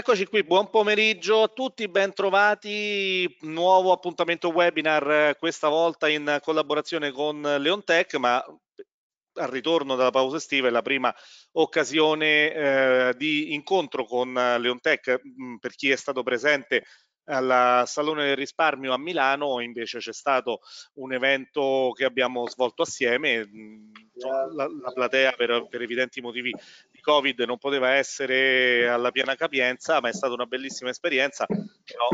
Eccoci qui, buon pomeriggio a tutti, ben trovati. Nuovo appuntamento webinar, questa volta in collaborazione con Leontech, ma al ritorno dalla pausa estiva è la prima occasione eh, di incontro con Leontech mm, per chi è stato presente al Salone del Risparmio a Milano invece c'è stato un evento che abbiamo svolto assieme, mm, la, la platea per, per, evidenti motivi di Covid non poteva essere alla piena capienza, ma è stata una bellissima esperienza. Però,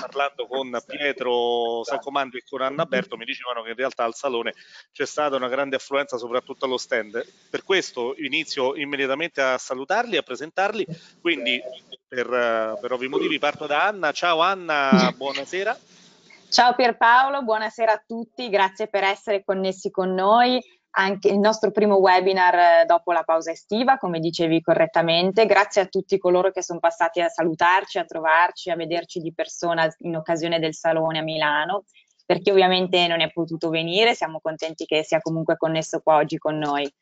parlando con Pietro Saccomando e con Anna Berto mi dicevano che in realtà al Salone c'è stata una grande affluenza soprattutto allo stand. Per questo inizio immediatamente a salutarli, a presentarli, quindi per, per ovvi motivi parto da Anna. Ciao Anna, buonasera. Ciao Pierpaolo, buonasera a tutti, grazie per essere connessi con noi anche il nostro primo webinar eh, dopo la pausa estiva, come dicevi correttamente. Grazie a tutti coloro che sono passati a salutarci, a trovarci, a vederci di persona in occasione del Salone a Milano. Per chi ovviamente non è potuto venire, siamo contenti che sia comunque connesso qua oggi con noi.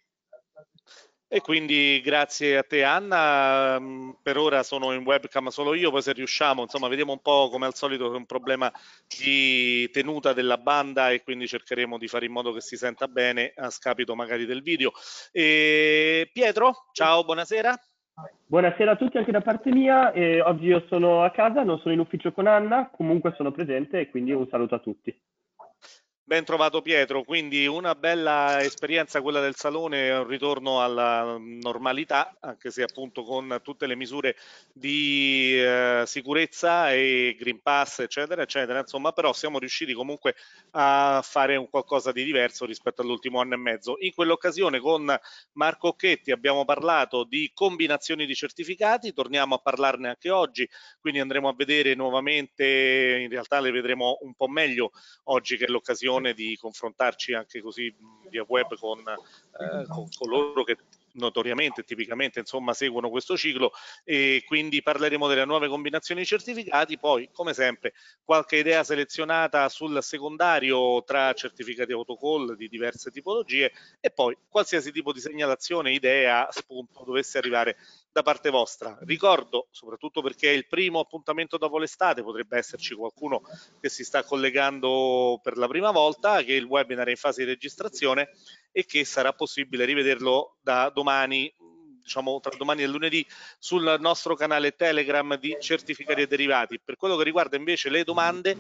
E quindi grazie a te Anna, mm, per ora sono in webcam solo io, poi se riusciamo, insomma vediamo un po' come al solito è un problema di tenuta della banda e quindi cercheremo di fare in modo che si senta bene a scapito magari del video. E Pietro, ciao, buonasera. Buonasera a tutti anche da parte mia, e oggi io sono a casa, non sono in ufficio con Anna, comunque sono presente e quindi un saluto a tutti. Ben trovato Pietro, quindi una bella esperienza quella del salone, un ritorno alla normalità, anche se appunto con tutte le misure di eh, sicurezza e Green Pass, eccetera, eccetera, insomma, però siamo riusciti comunque a fare un qualcosa di diverso rispetto all'ultimo anno e mezzo. In quell'occasione con Marco Occhetti abbiamo parlato di combinazioni di certificati, torniamo a parlarne anche oggi, quindi andremo a vedere nuovamente, in realtà le vedremo un po' meglio oggi che l'occasione l'occasione di confrontarci anche così via web con, eh, con coloro che notoriamente, tipicamente, insomma, seguono questo ciclo. E quindi parleremo delle nuove combinazioni di certificati, poi, come sempre, qualche idea selezionata sul secondario tra certificati autocall di diverse tipologie e poi qualsiasi tipo di segnalazione, idea, spunto dovesse arrivare da parte vostra. Ricordo, soprattutto perché è il primo appuntamento dopo l'estate, potrebbe esserci qualcuno che si sta collegando per la prima volta, che il webinar è in fase di registrazione e che sarà possibile rivederlo da domani diciamo tra domani e lunedì sul nostro canale Telegram di certificati e derivati. Per quello che riguarda invece le domande,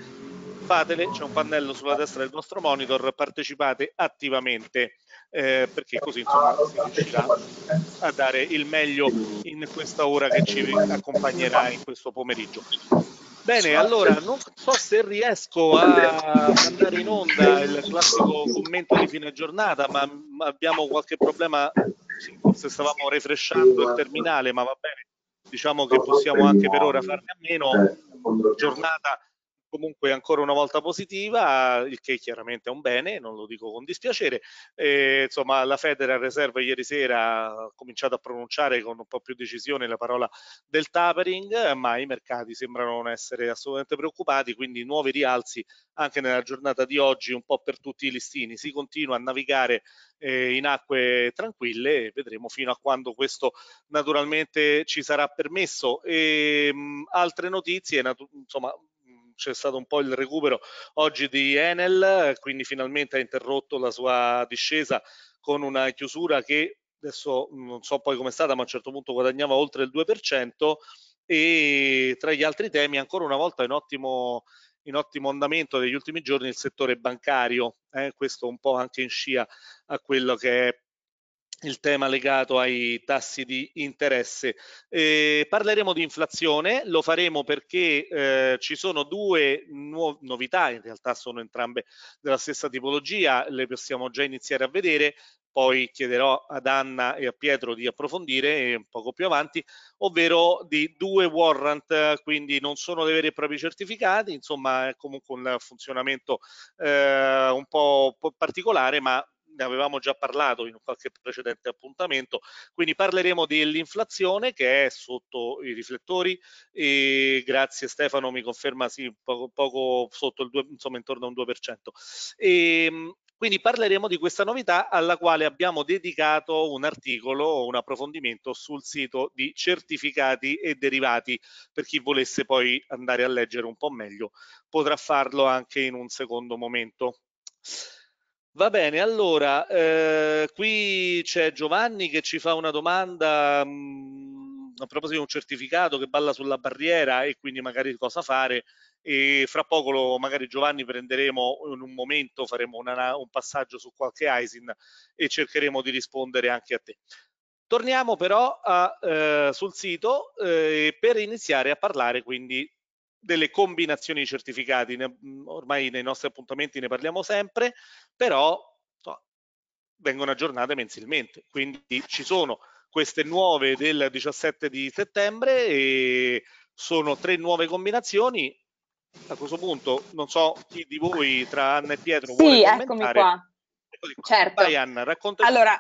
fatele, c'è un pannello sulla destra del vostro monitor, partecipate attivamente eh, perché così insomma si riuscirà a dare il meglio in questa ora che ci accompagnerà in questo pomeriggio. Bene, allora non so se riesco a mandare in onda il classico commento di fine giornata, ma abbiamo qualche problema, forse stavamo refreshando il terminale, ma va bene, diciamo che possiamo anche per ora farne a meno. Giornata comunque ancora una volta positiva, il che chiaramente è un bene, non lo dico con dispiacere. E, insomma, la Federal Reserve ieri sera ha cominciato a pronunciare con un po' più decisione la parola del tapering, ma i mercati sembrano non essere assolutamente preoccupati, quindi nuovi rialzi anche nella giornata di oggi un po' per tutti i listini. Si continua a navigare eh, in acque tranquille e vedremo fino a quando questo naturalmente ci sarà permesso. E, mh, altre notizie, insomma, c'è stato un po' il recupero oggi di Enel, quindi finalmente ha interrotto la sua discesa con una chiusura che adesso non so poi com'è stata, ma a un certo punto guadagnava oltre il 2% e tra gli altri temi ancora una volta in ottimo, in ottimo andamento degli ultimi giorni il settore bancario, eh, questo un po' anche in scia a quello che è il tema legato ai tassi di interesse. Eh, parleremo di inflazione, lo faremo perché eh, ci sono due nuov novità, in realtà sono entrambe della stessa tipologia, le possiamo già iniziare a vedere, poi chiederò ad Anna e a Pietro di approfondire un poco più avanti, ovvero di due warrant, quindi non sono dei veri e propri certificati, insomma è comunque un funzionamento eh, un po' particolare, ma ne avevamo già parlato in qualche precedente appuntamento, quindi parleremo dell'inflazione che è sotto i riflettori e grazie Stefano mi conferma sì, poco, poco sotto il 2, insomma intorno a un 2%. E, ehm, Quindi parleremo di questa novità alla quale abbiamo dedicato un articolo un approfondimento sul sito di certificati e derivati. Per chi volesse poi andare a leggere un po' meglio potrà farlo anche in un secondo momento. Va bene, allora, eh, qui c'è Giovanni che ci fa una domanda mh, mm, a proposito di un certificato che balla sulla barriera e quindi magari cosa fare e fra poco lo, magari Giovanni prenderemo in un momento, faremo una, un passaggio su qualche ISIN e cercheremo di rispondere anche a te. Torniamo però a, eh, sul sito eh, per iniziare a parlare quindi delle combinazioni di certificati. Ne, ormai nei nostri appuntamenti ne parliamo sempre, però no, vengono aggiornate mensilmente. Quindi ci sono queste nuove del 17 di settembre e sono tre nuove combinazioni. A questo punto non so chi di voi tra Anna e Pietro sì, vuole commentare. eccomi qua. Certo. Vai Anna, raccontaci. Allora,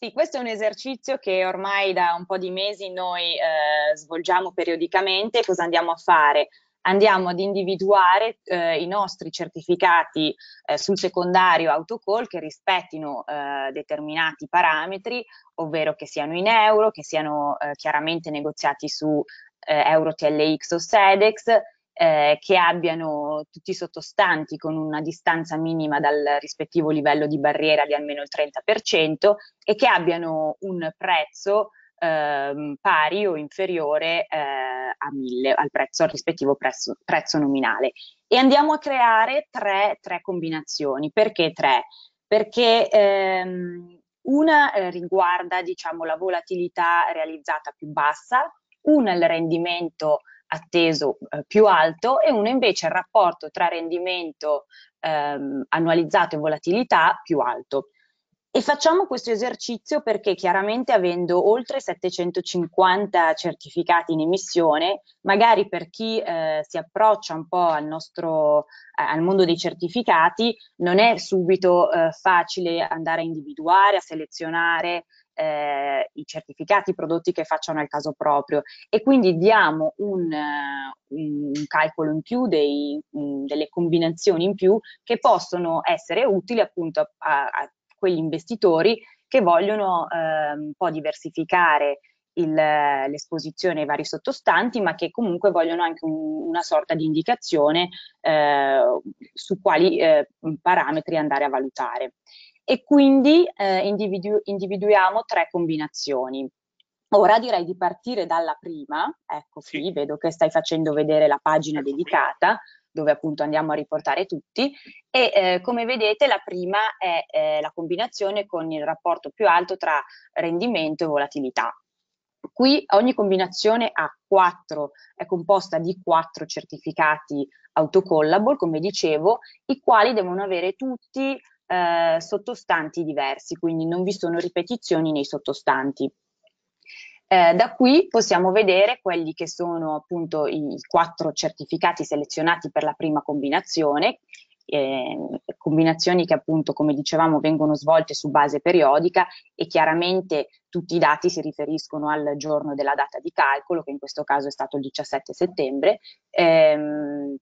sì, questo è un esercizio che ormai da un po' di mesi noi eh, svolgiamo periodicamente. Cosa andiamo a fare? Andiamo ad individuare eh, i nostri certificati eh, sul secondario autocall che rispettino eh, determinati parametri, ovvero che siano in euro, che siano eh, chiaramente negoziati su eh, Euro TLX o SEDEX, eh, che abbiano tutti i sottostanti con una distanza minima dal rispettivo livello di barriera di almeno il 30% e che abbiano un prezzo eh, pari o inferiore eh, a 1000 al prezzo al rispettivo prezzo, prezzo nominale e andiamo a creare tre, tre combinazioni perché tre? perché ehm, una eh, riguarda diciamo la volatilità realizzata più bassa una il rendimento atteso eh, più alto e uno invece il rapporto tra rendimento ehm, annualizzato e volatilità più alto. E facciamo questo esercizio perché chiaramente avendo oltre 750 certificati in emissione, magari per chi eh, si approccia un po' al nostro eh, al mondo dei certificati, non è subito eh, facile andare a individuare, a selezionare eh, i certificati, i prodotti che facciano al caso proprio. E quindi diamo un, uh, un calcolo in più, dei, delle combinazioni in più che possono essere utili appunto a, a quegli investitori che vogliono eh, un po' diversificare l'esposizione ai vari sottostanti, ma che comunque vogliono anche un, una sorta di indicazione eh, su quali eh, parametri andare a valutare e quindi eh, individu individuiamo tre combinazioni. Ora direi di partire dalla prima, ecco qui, sì. vedo che stai facendo vedere la pagina ecco dedicata, dove appunto andiamo a riportare tutti e eh, come vedete la prima è eh, la combinazione con il rapporto più alto tra rendimento e volatilità. Qui ogni combinazione ha quattro, è composta di quattro certificati autocollable, come dicevo, i quali devono avere tutti eh, sottostanti diversi, quindi non vi sono ripetizioni nei sottostanti. Eh, da qui possiamo vedere quelli che sono appunto i quattro certificati selezionati per la prima combinazione, eh, combinazioni che appunto come dicevamo vengono svolte su base periodica e chiaramente tutti i dati si riferiscono al giorno della data di calcolo che in questo caso è stato il 17 settembre ehm,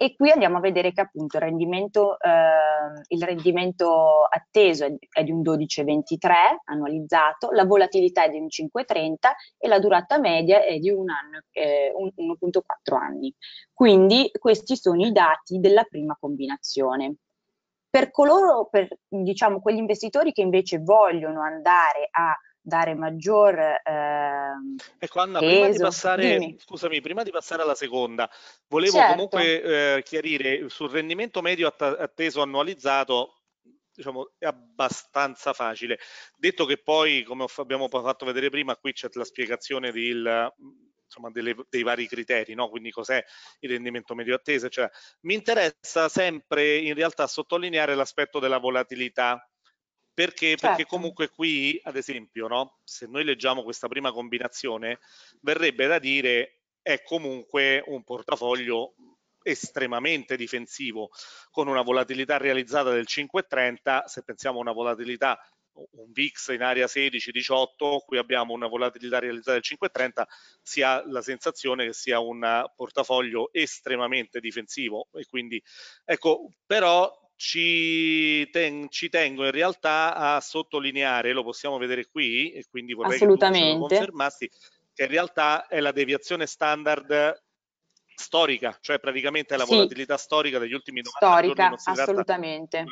e qui andiamo a vedere che appunto il rendimento, eh, il rendimento atteso è, di un 12,23 annualizzato, la volatilità è di un 5,30 e la durata media è di un anno, eh, 1,4 anni. Quindi questi sono i dati della prima combinazione. Per coloro, per diciamo quegli investitori che invece vogliono andare a dare maggior eh, ecco Anna peso. prima di passare scusami prima di passare alla seconda volevo certo. comunque eh, chiarire sul rendimento medio atteso annualizzato diciamo è abbastanza facile detto che poi come abbiamo fatto vedere prima qui c'è la spiegazione del insomma, delle, dei vari criteri, no? quindi cos'è il rendimento medio atteso. Cioè, mi interessa sempre in realtà sottolineare l'aspetto della volatilità, perché? Certo. Perché comunque qui, ad esempio, no? se noi leggiamo questa prima combinazione, verrebbe da dire è comunque un portafoglio estremamente difensivo, con una volatilità realizzata del 5,30, se pensiamo a una volatilità un VIX in area 16-18, qui abbiamo una volatilità realizzata del 5,30, si ha la sensazione che sia un portafoglio estremamente difensivo e quindi ecco, però ci, ten, ci, tengo in realtà a sottolineare, lo possiamo vedere qui, e quindi vorrei che tu lo confermassi, che in realtà è la deviazione standard storica, cioè praticamente è la Sì. volatilità storica degli ultimi 90 Storica, si tratta assolutamente.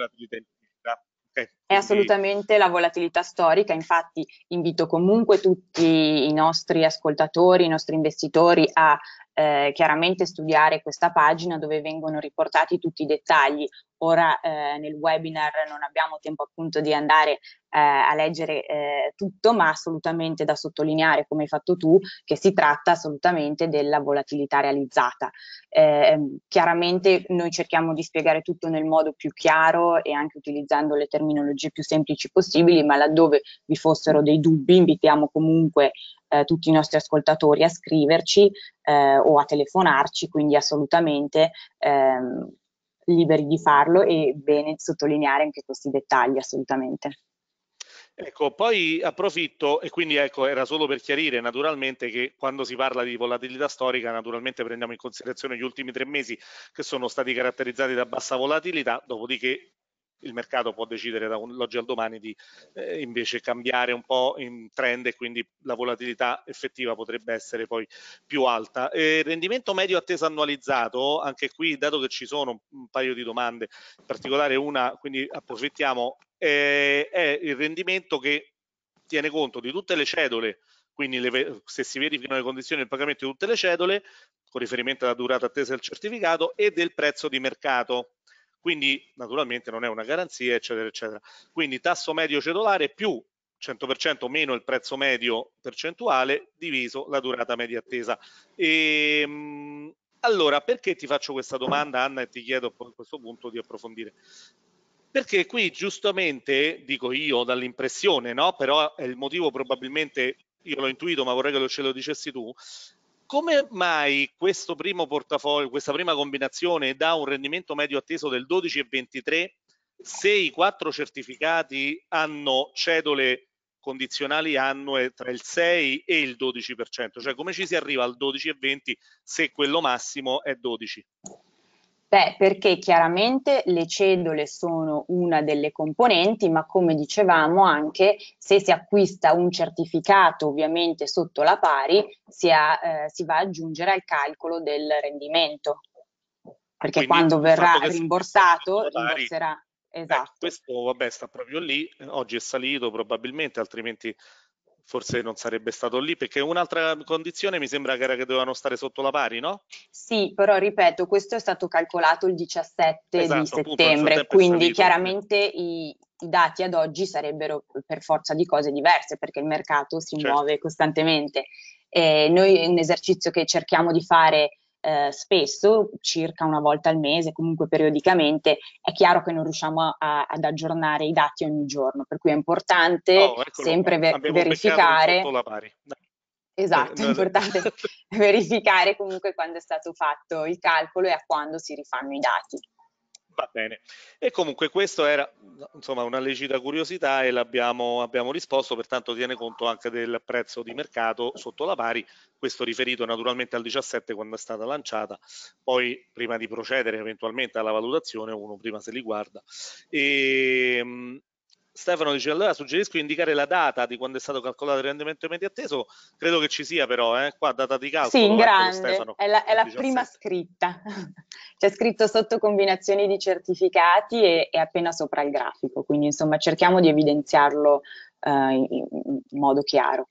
È assolutamente la volatilità storica, infatti invito comunque tutti i nostri ascoltatori, i nostri investitori a eh, chiaramente studiare questa pagina dove vengono riportati tutti i dettagli. Ora eh, nel webinar non abbiamo tempo appunto di andare eh, a leggere eh, tutto, ma assolutamente da sottolineare, come hai fatto tu, che si tratta assolutamente della volatilità realizzata. Eh, chiaramente noi cerchiamo di spiegare tutto nel modo più chiaro e anche utilizzando le terminologie più semplici possibili, ma laddove vi fossero dei dubbi invitiamo comunque eh, tutti i nostri ascoltatori a scriverci eh, o a telefonarci, quindi assolutamente ehm, liberi di farlo e bene sottolineare anche questi dettagli, assolutamente. Ecco, poi approfitto e quindi ecco, era solo per chiarire naturalmente che quando si parla di volatilità storica, naturalmente prendiamo in considerazione gli ultimi tre mesi che sono stati caratterizzati da bassa volatilità, dopodiché il mercato può decidere dall'oggi al domani di eh, invece cambiare un po' in trend e quindi la volatilità effettiva potrebbe essere poi più alta. Eh, rendimento medio atteso annualizzato, anche qui dato che ci sono un paio di domande, in particolare una, quindi approfittiamo, eh, è il rendimento che tiene conto di tutte le cedole, quindi le, se si verificano le condizioni del pagamento di tutte le cedole, con riferimento alla durata attesa del certificato e del prezzo di mercato quindi naturalmente non è una garanzia, eccetera, eccetera. Quindi tasso medio cedolare più 100% meno il prezzo medio percentuale diviso la durata media attesa. E, ehm, allora, perché ti faccio questa domanda, Anna, e ti chiedo a questo punto di approfondire? Perché qui giustamente, dico io, dall'impressione, no? Però è il motivo probabilmente, io l'ho intuito, ma vorrei che ce lo dicessi tu, come mai questo primo portafoglio, questa prima combinazione dà un rendimento medio atteso del 12,23 se i quattro certificati hanno cedole condizionali annue tra il 6 e il 12%, cioè come ci si arriva al 12,20 se quello massimo è 12? Beh, perché chiaramente le cedole sono una delle componenti, ma come dicevamo anche se si acquista un certificato ovviamente sotto la pari si, ha, eh, si va ad aggiungere al calcolo del rendimento. Perché Quindi quando verrà rimborsato, rimborserà. Esatto. questo vabbè sta proprio lì, oggi è salito probabilmente, altrimenti forse non sarebbe stato lì, perché un'altra condizione mi sembra che era che dovevano stare sotto la pari, no? Sì, però ripeto, questo è stato calcolato il 17 Esatto, di appunto, settembre, è quindi salito. chiaramente i, i dati ad oggi sarebbero per forza di cose diverse perché il mercato si Certo. muove costantemente. E noi è un esercizio che cerchiamo di fare eh, spesso, circa una volta al mese, comunque periodicamente, è chiaro che non riusciamo a- a- ad aggiornare i dati ogni giorno, per cui è importante Oh, sempre qua, ve- abbiamo beccato il verificare. Esatto, Eh, è importante verificare comunque quando è stato fatto il calcolo e a quando si rifanno i dati. Va bene. E comunque questo era insomma una lecita curiosità e l'abbiamo abbiamo risposto, pertanto tiene conto anche del prezzo di mercato sotto la pari, questo riferito naturalmente al 17 quando è stata lanciata, poi prima di procedere eventualmente alla valutazione uno prima se li guarda. E, mh, Stefano dice allora suggerisco di indicare la data di quando è stato calcolato il rendimento medio atteso, credo che ci sia però, eh? qua data di calcolo. Sì, in grande, Stefano, è la, è la 17. prima scritta. C'è scritto sotto combinazioni di certificati e è appena sopra il grafico, quindi insomma cerchiamo di evidenziarlo eh, in, in modo chiaro.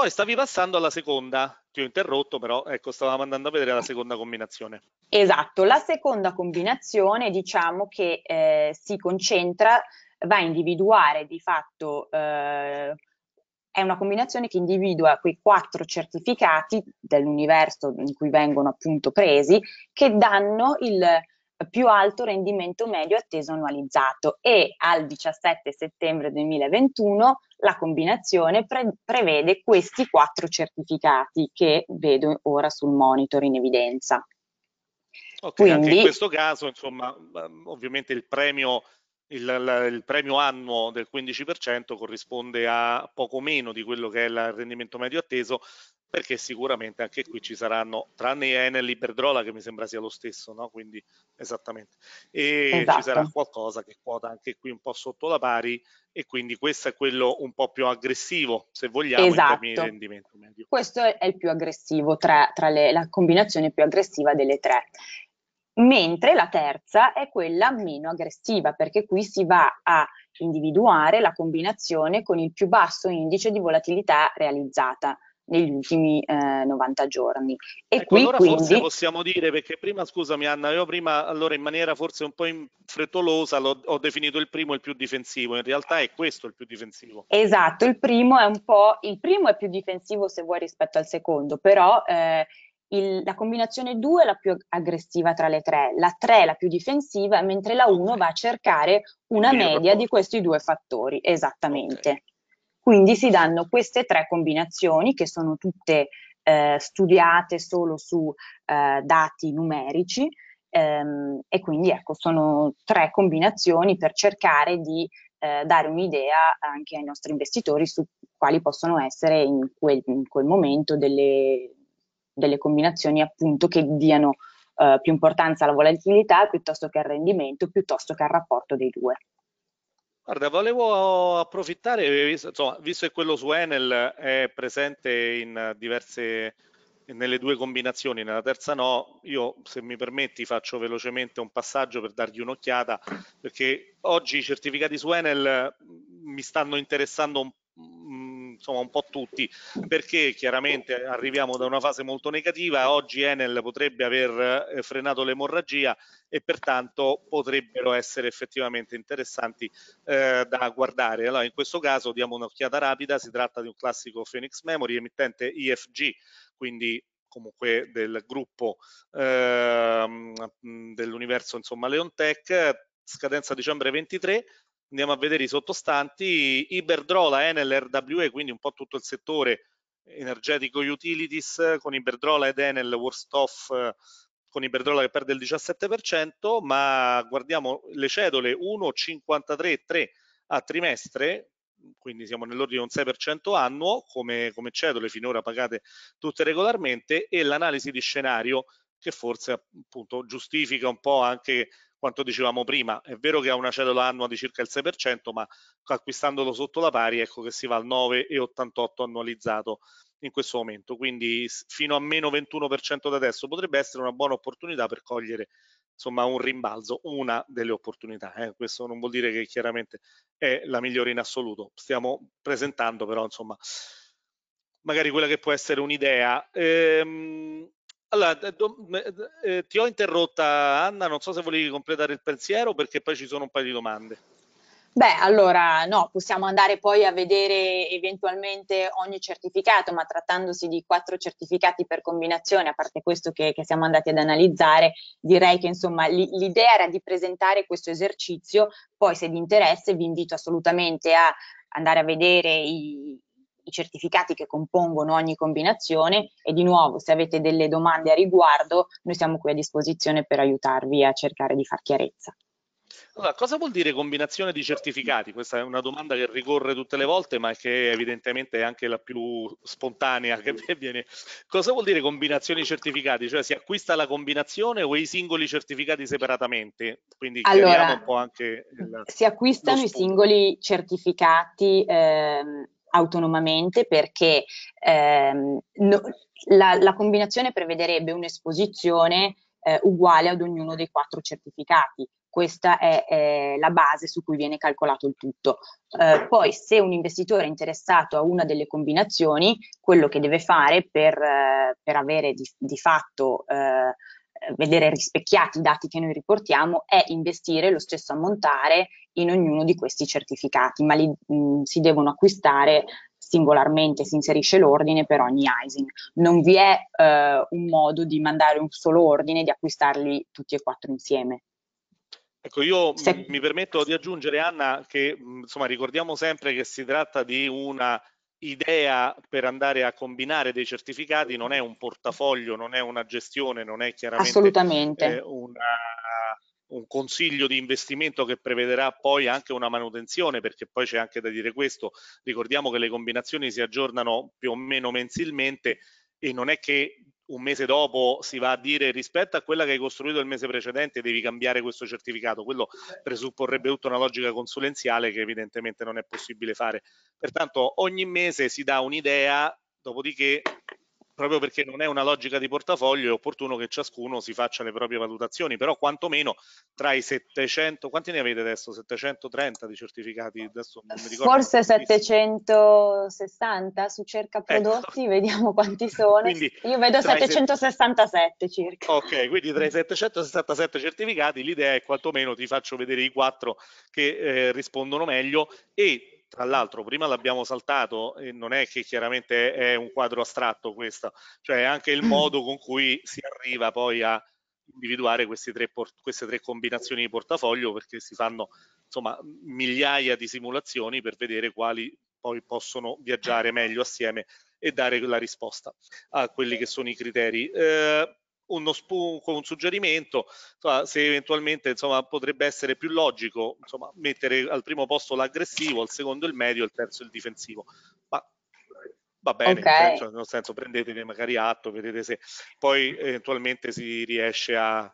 Poi stavi passando alla seconda, ti ho interrotto però, ecco, stavamo andando a vedere la seconda combinazione. Esatto, la seconda combinazione diciamo che eh, si concentra, va a individuare di fatto, eh, è una combinazione che individua quei quattro certificati dell'universo in cui vengono appunto presi che danno il più alto rendimento medio atteso annualizzato e al 17 settembre 2021 la combinazione pre- prevede questi quattro certificati che vedo ora sul monitor in evidenza. Ok, anche in Quindi- questo caso, insomma, ehm, ovviamente il premio, il- il premio annuo del 15% corrisponde a poco meno di quello che è il rendimento medio atteso, perché sicuramente anche qui ci saranno, tranne Enel Iberdrola che mi sembra sia lo stesso, no? quindi esattamente, e esatto. ci sarà qualcosa che quota anche qui un po' sotto la pari e quindi questo è quello un po' più aggressivo, se vogliamo, esatto. in termini di rendimento medio. Questo è il più aggressivo, tra, tra le, la combinazione più aggressiva delle tre. Mentre la terza è quella meno aggressiva, perché qui si va a individuare la combinazione con il più basso indice di volatilità realizzata negli ultimi eh, 90 giorni. E ecco, qui allora quindi... forse possiamo dire, perché prima, scusami Anna, io prima allora in maniera forse un po' frettolosa ho definito il primo il più difensivo, in realtà è questo il più difensivo. Esatto, il primo è un po', il primo è più difensivo se vuoi rispetto al secondo, però eh, il, la combinazione 2 è la più aggressiva tra le tre, la 3 è la più difensiva, mentre la 1 va a cercare una media di questi due fattori, esattamente. Okay. Quindi si danno queste tre combinazioni che sono tutte eh, studiate solo su eh, dati numerici ehm, e quindi ecco sono tre combinazioni per cercare di eh, dare un'idea anche ai nostri investitori su quali possono essere in quel, in quel momento delle, delle, combinazioni appunto che diano eh, più importanza alla volatilità piuttosto che al rendimento, piuttosto che al rapporto dei due. Guarda, volevo approfittare, insomma, visto che quello su Enel è presente in diverse, nelle due combinazioni, nella terza no, io se mi permetti faccio velocemente un passaggio per dargli un'occhiata, perché oggi i certificati su Enel mi stanno interessando un insomma un po' tutti, perché chiaramente arriviamo da una fase molto negativa, oggi Enel potrebbe aver eh, frenato l'emorragia e pertanto potrebbero essere effettivamente interessanti eh, da guardare. Allora, in questo caso diamo un'occhiata rapida, si tratta di un classico Phoenix Memory emittente IFG, quindi comunque del gruppo eh, dell'universo insomma Leontech, scadenza dicembre 23, andiamo a vedere i sottostanti, Iberdrola, Enel, RWE, quindi un po' tutto il settore energetico utilities, con Iberdrola ed Enel worst off, con Iberdrola che perde il 17%, ma guardiamo le cedole 1,53,3 a trimestre, quindi siamo nell'ordine di un 6% annuo come, come cedole finora pagate tutte regolarmente e l'analisi di scenario che forse appunto giustifica un po' anche quanto dicevamo prima, è vero che ha una cedola annua di circa il 6%, ma acquistandolo sotto la pari, ecco che si va al 9,88 annualizzato in questo momento, quindi fino a meno 21% da adesso potrebbe essere una buona opportunità per cogliere insomma un rimbalzo, una delle opportunità. Eh. Questo non vuol dire che chiaramente è la migliore in assoluto, stiamo presentando però insomma magari quella che può essere un'idea. Ehm, allora, eh, ti ho interrotta Anna, non so se volevi completare il pensiero perché poi ci sono un paio di domande. Beh, allora no, possiamo andare poi a vedere eventualmente ogni certificato, ma trattandosi di quattro certificati per combinazione, a parte questo che, che siamo andati ad analizzare, direi che insomma l'idea era di presentare questo esercizio, poi se di interesse vi invito assolutamente a andare a vedere i, i certificati che compongono ogni combinazione e di nuovo se avete delle domande a riguardo noi siamo qui a disposizione per aiutarvi a cercare di far chiarezza. Allora, cosa vuol dire combinazione di certificati? Questa è una domanda che ricorre tutte le volte, ma che evidentemente è anche la più spontanea che viene. Cosa vuol dire combinazione di certificati? Cioè si acquista la combinazione o i singoli certificati separatamente? Quindi allora, un po' anche il, si acquistano i singoli certificati ehm, autonomamente perché ehm, no, la, la, combinazione prevederebbe un'esposizione eh, uguale ad ognuno dei quattro certificati. Questa è, è la base su cui viene calcolato il tutto. Eh, poi se un investitore è interessato a una delle combinazioni, quello che deve fare per, eh, per avere di, di fatto eh, vedere rispecchiati i dati che noi riportiamo è investire lo stesso ammontare in ognuno di questi certificati, ma li mh, si devono acquistare singolarmente, si inserisce l'ordine per ogni ISIN. Non vi è eh, un modo di mandare un solo ordine e di acquistarli tutti e quattro insieme. Ecco, io Se... mi permetto di aggiungere, Anna, che insomma ricordiamo sempre che si tratta di una idea per andare a combinare dei certificati non è un portafoglio, non è una gestione, non è chiaramente eh, una, un consiglio di investimento che prevederà poi anche una manutenzione, perché poi c'è anche da dire questo, ricordiamo che le combinazioni si aggiornano più o meno mensilmente e non è che un mese dopo si va a dire rispetto a quella che hai costruito il mese precedente devi cambiare questo certificato, quello presupporrebbe tutta una logica consulenziale che evidentemente non è possibile fare. Pertanto ogni mese si dà un'idea, dopodiché proprio perché non è una logica di portafoglio, è opportuno che ciascuno si faccia le proprie valutazioni, però quantomeno tra i 700, quanti ne avete adesso? 730 di certificati? Adesso non mi ricordo. Forse 760 su cerca ecco. prodotti, ecco. vediamo quanti sono. Quindi, Io vedo 767 set... circa. Ok, quindi tra i 767 certificati l'idea è quantomeno ti faccio vedere i quattro che eh, rispondono meglio e tra l'altro prima l'abbiamo saltato e non è che chiaramente è un quadro astratto questo, cioè anche il modo con cui si arriva poi a individuare tre, queste tre combinazioni di portafoglio perché si fanno insomma migliaia di simulazioni per vedere quali poi possono viaggiare meglio assieme e dare la risposta a quelli che sono i criteri. Eh, uno spunto, un suggerimento, insomma, se eventualmente insomma, potrebbe essere più logico insomma, mettere al primo posto l'aggressivo, al secondo il medio, al terzo il difensivo. Ma va bene, okay. cioè, nel senso prendetene magari atto, vedete se poi eventualmente si riesce a...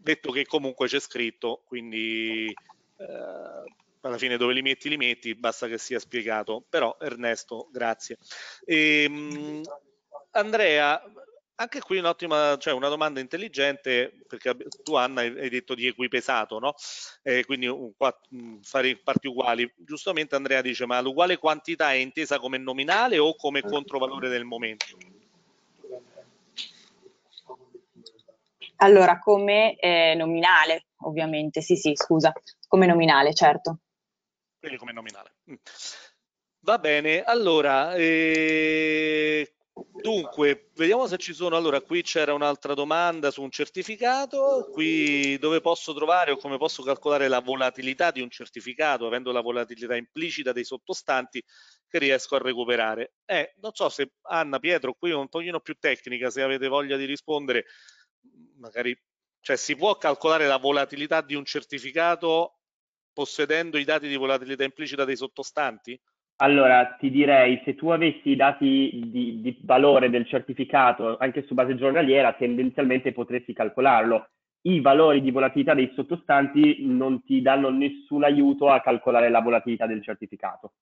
Detto che comunque c'è scritto, quindi eh, alla fine dove li metti li metti, basta che sia spiegato. Però Ernesto, grazie. E, ehm, Andrea, anche qui un'ottima, cioè una domanda intelligente, perché tu Anna hai detto di equipesato, no? Eh, quindi un, fare parti uguali. Giustamente Andrea dice, ma l'uguale quantità è intesa come nominale o come controvalore del momento? Allora, come eh, nominale, ovviamente, sì sì, scusa, come nominale, certo. Quindi come nominale. Mm. Va bene, allora, eh, Dunque, vediamo se ci sono. Allora, qui c'era un'altra domanda su un certificato. Qui dove posso trovare o come posso calcolare la volatilità di un certificato, avendo la volatilità implicita dei sottostanti che riesco a recuperare. Eh, non so se Anna, Pietro, qui è un pochino più tecnica, se avete voglia di rispondere, magari, cioè si può calcolare la volatilità di un certificato possedendo i dati di volatilità implicita dei sottostanti? Allora, ti direi, se tu avessi i dati di, di, valore del certificato anche su base giornaliera, tendenzialmente potresti calcolarlo. I valori di volatilità dei sottostanti non ti danno nessun aiuto a calcolare la volatilità del certificato.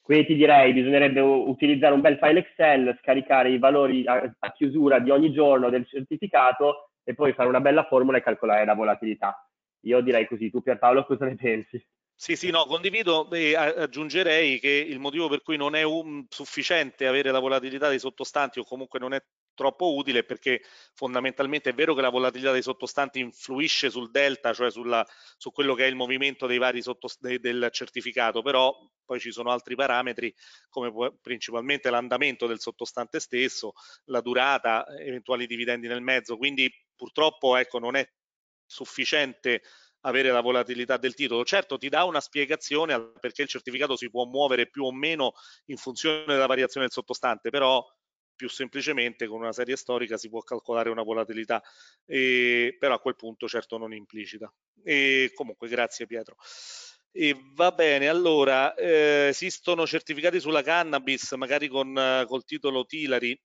Quindi ti direi, bisognerebbe utilizzare un bel file Excel, scaricare i valori a, a chiusura di ogni giorno del certificato e poi fare una bella formula e calcolare la volatilità. Io direi così, tu Pierpaolo cosa ne pensi? Sì, sì, no, condivido. E aggiungerei che il motivo per cui non è sufficiente avere la volatilità dei sottostanti o comunque non è troppo utile perché fondamentalmente è vero che la volatilità dei sottostanti influisce sul delta, cioè sulla, su quello che è il movimento dei vari sottostanti del certificato, però poi ci sono altri parametri come principalmente l'andamento del sottostante stesso, la durata, eventuali dividendi nel mezzo, quindi purtroppo ecco, non è sufficiente avere la volatilità del titolo. Certo ti dà una spiegazione perché il certificato si può muovere più o meno in funzione della variazione del sottostante, però più semplicemente con una serie storica si può calcolare una volatilità, eh, però a quel punto certo non implicita. E comunque grazie Pietro. E va bene, allora eh, esistono certificati sulla cannabis, magari con eh, col titolo Tilari?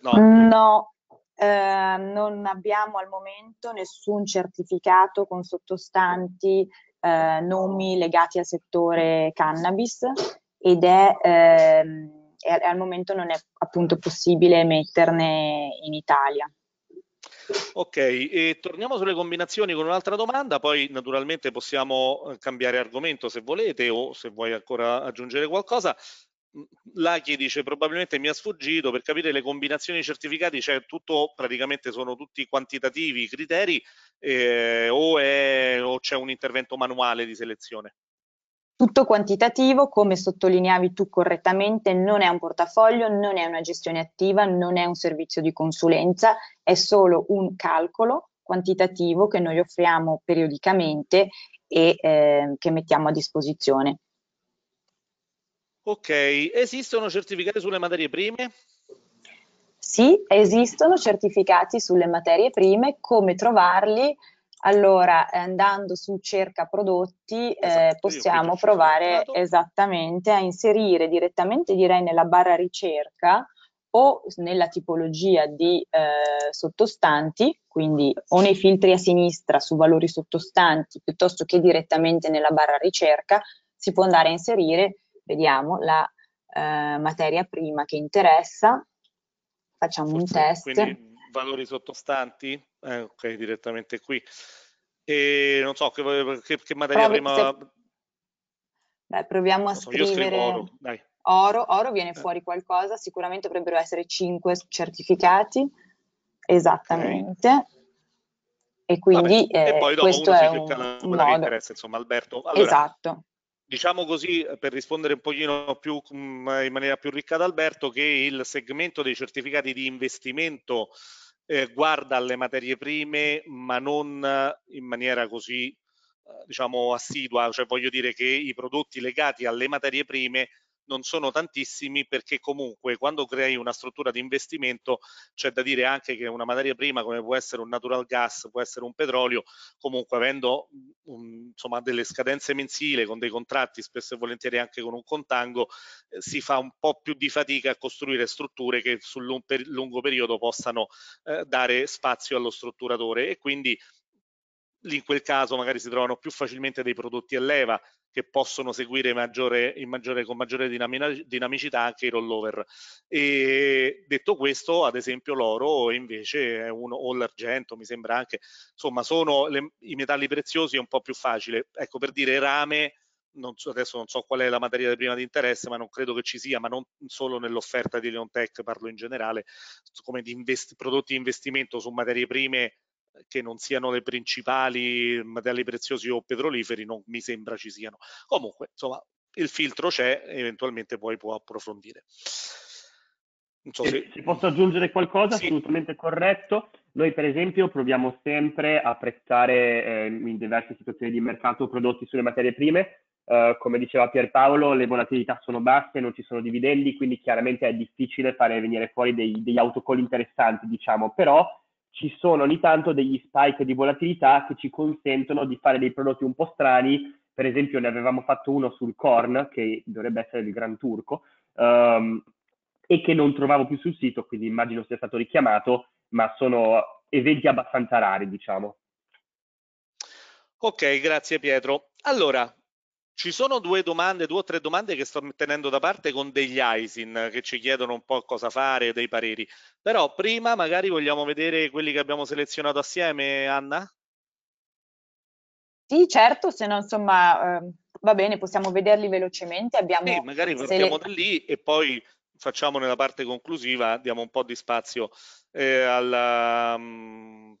No. no, eh, non abbiamo al momento nessun certificato con sottostanti eh, nomi legati al settore cannabis ed è, ehm, è, al momento non è appunto possibile emetterne in Italia. Ok, e torniamo sulle combinazioni con un'altra domanda, poi naturalmente possiamo eh, cambiare argomento se volete o se vuoi ancora aggiungere qualcosa. Lachi dice probabilmente mi ha sfuggito per capire le combinazioni di certificati c'è tutto praticamente sono tutti quantitativi criteri eh, o, è, o c'è un intervento manuale di selezione tutto quantitativo, come sottolineavi tu correttamente, non è un portafoglio, non è una gestione attiva, non è un servizio di consulenza, è solo un calcolo quantitativo che noi offriamo periodicamente e eh, che mettiamo a disposizione. Ok, esistono certificati sulle materie prime? Sì, esistono certificati sulle materie prime, come trovarli? Allora, andando su cerca prodotti eh, esatto, eh, possiamo provare esattamente a inserire direttamente direi nella barra ricerca o nella tipologia di eh, sottostanti, quindi o nei filtri a sinistra su valori sottostanti piuttosto che direttamente nella barra ricerca, si può andare a inserire, vediamo, la eh, materia prima che interessa. Facciamo un test. Quindi valori sottostanti? Eh, ok, direttamente qui. E non so che, che, che materia Provi, prima... Se... Beh, proviamo a so, scrivere... oro, oro, oro, viene eh. fuori qualcosa, sicuramente dovrebbero essere 5 certificati, esattamente. Okay. E quindi Vabbè, e poi dopo questo è un, un modo. interessa, insomma, Alberto. Allora, esatto diciamo così, per rispondere un pochino più mm, in maniera più ricca ad Alberto, che il segmento dei certificati di investimento eh, guarda alle materie prime, ma non in maniera così, eh, diciamo, assidua, cioè voglio dire che i prodotti legati alle materie prime non sono tantissimi perché comunque quando crei una struttura di investimento c'è da dire anche che una materia prima come può essere un natural gas, può essere un petrolio, comunque avendo um, insomma delle scadenze mensili con dei contratti spesso e volentieri anche con un contango eh, si fa un po' più di fatica a costruire strutture che sul lungo periodo possano eh, dare spazio allo strutturatore. E quindi in quel caso magari si trovano più facilmente dei prodotti a leva che possono seguire maggiore, maggiore, con maggiore dinamicità anche i rollover. E detto questo, ad esempio l'oro invece è uno, o l'argento mi sembra anche, insomma sono le, i metalli preziosi è un po' più facile. Ecco per dire rame, non so, adesso non so qual è la materia prima di interesse, ma non credo che ci sia, ma non solo nell'offerta di Leontech, parlo in generale, come di invest, prodotti di investimento su materie prime che non siano le principali materiali preziosi o petroliferi, non mi sembra ci siano. Comunque, insomma, il filtro c'è, eventualmente poi può approfondire. So se... se... posso aggiungere qualcosa, sì. assolutamente corretto. Noi per esempio proviamo sempre a prezzare eh, in diverse situazioni di mercato prodotti sulle materie prime. Uh, come diceva Pierpaolo, le volatilità sono basse, non ci sono dividendi, quindi chiaramente è difficile fare venire fuori dei, degli autocall interessanti, diciamo, però ci sono ogni tanto degli spike di volatilità che ci consentono di fare dei prodotti un po' strani. Per esempio, ne avevamo fatto uno sul corn, che dovrebbe essere il Gran Turco, um, e che non trovavo più sul sito, quindi immagino sia stato richiamato, ma sono eventi abbastanza rari, diciamo. Ok, grazie Pietro. Allora, ci sono due domande, due o tre domande che sto tenendo da parte con degli ISIN che ci chiedono un po' cosa fare, dei pareri. Però prima magari vogliamo vedere quelli che abbiamo selezionato assieme, Anna? Sì, certo, se no insomma eh, va bene, possiamo vederli velocemente. Abbiamo sì, magari partiamo da lì e poi facciamo nella parte conclusiva, diamo un po' di spazio eh, alla, um,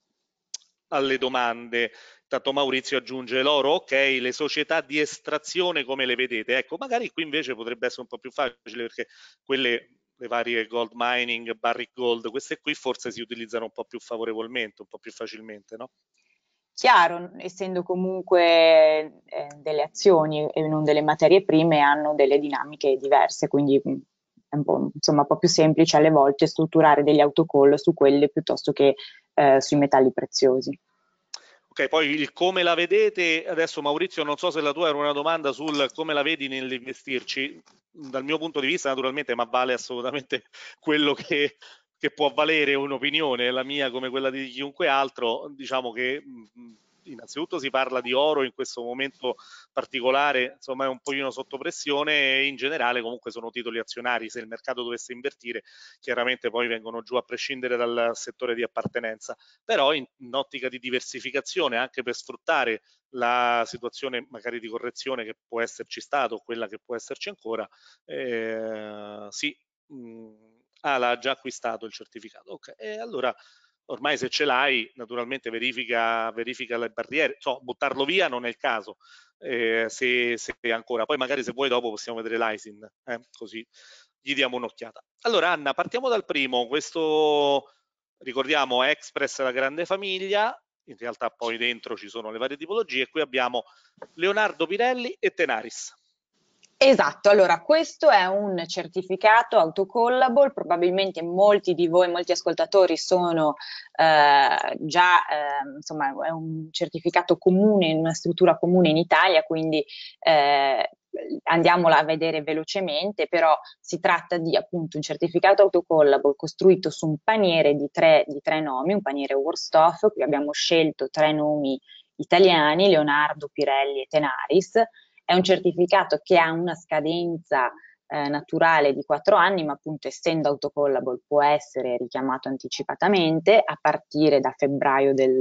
alle domande. Tanto Maurizio aggiunge l'oro, ok, le società di estrazione come le vedete? Ecco, magari qui invece potrebbe essere un po' più facile perché quelle, le varie gold mining, barrick gold, queste qui forse si utilizzano un po' più favorevolmente, un po' più facilmente, no? Chiaro, essendo comunque eh, delle azioni e non delle materie prime, hanno delle dinamiche diverse, quindi mm, è un po', insomma, un po' più semplice alle volte strutturare degli autocall su quelle piuttosto che eh, sui metalli preziosi. Ok, poi il come la vedete, adesso Maurizio non so se la tua era una domanda sul come la vedi nell'investirci, dal mio punto di vista naturalmente, ma vale assolutamente quello che, che può valere un'opinione, la mia come quella di chiunque altro, diciamo che innanzitutto si parla di oro in questo momento particolare, insomma è un pochino sotto pressione e in generale comunque sono titoli azionari, se il mercato dovesse invertire chiaramente poi vengono giù a prescindere dal settore di appartenenza, però in, in ottica di diversificazione anche per sfruttare la situazione magari di correzione che può esserci stata o quella che può esserci ancora, eh, sì, mh, ah, l'ha già acquistato il certificato. Ok, e allora ormai se ce l'hai naturalmente verifica, verifica le barriere, so, buttarlo via non è il caso, eh, se, se, ancora, poi magari se vuoi dopo possiamo vedere l'ISIN, eh, così gli diamo un'occhiata. Allora Anna, partiamo dal primo, questo ricordiamo Express la grande famiglia, in realtà poi dentro ci sono le varie tipologie, qui abbiamo Leonardo Pirelli e Tenaris. Esatto, allora questo è un certificato autocollable, probabilmente molti di voi, molti ascoltatori sono eh, già, eh, insomma, è un certificato comune, in una struttura comune in Italia, quindi eh, andiamola a vedere velocemente, però si tratta di appunto un certificato autocollable costruito su un paniere di tre, di tre nomi, un paniere Worstoff, qui abbiamo scelto tre nomi italiani, Leonardo, Pirelli e Tenaris, è un certificato che ha una scadenza eh, naturale di quattro anni, ma appunto essendo autocollable può essere richiamato anticipatamente a partire da febbraio del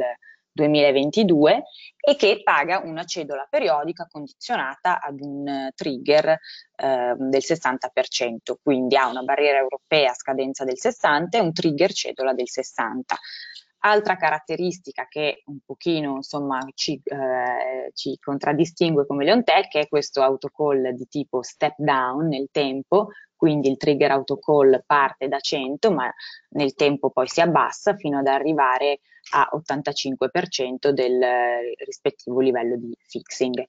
2022 e che paga una cedola periodica condizionata ad un trigger eh, del 60%, quindi ha una barriera europea a scadenza del 60 e un trigger cedola del 60. Altra caratteristica che un pochino insomma, ci, eh, ci contraddistingue come Leontech è questo autocall di tipo step down nel tempo, quindi il trigger autocall parte da 100 ma nel tempo poi si abbassa fino ad arrivare a 85% del rispettivo livello di fixing.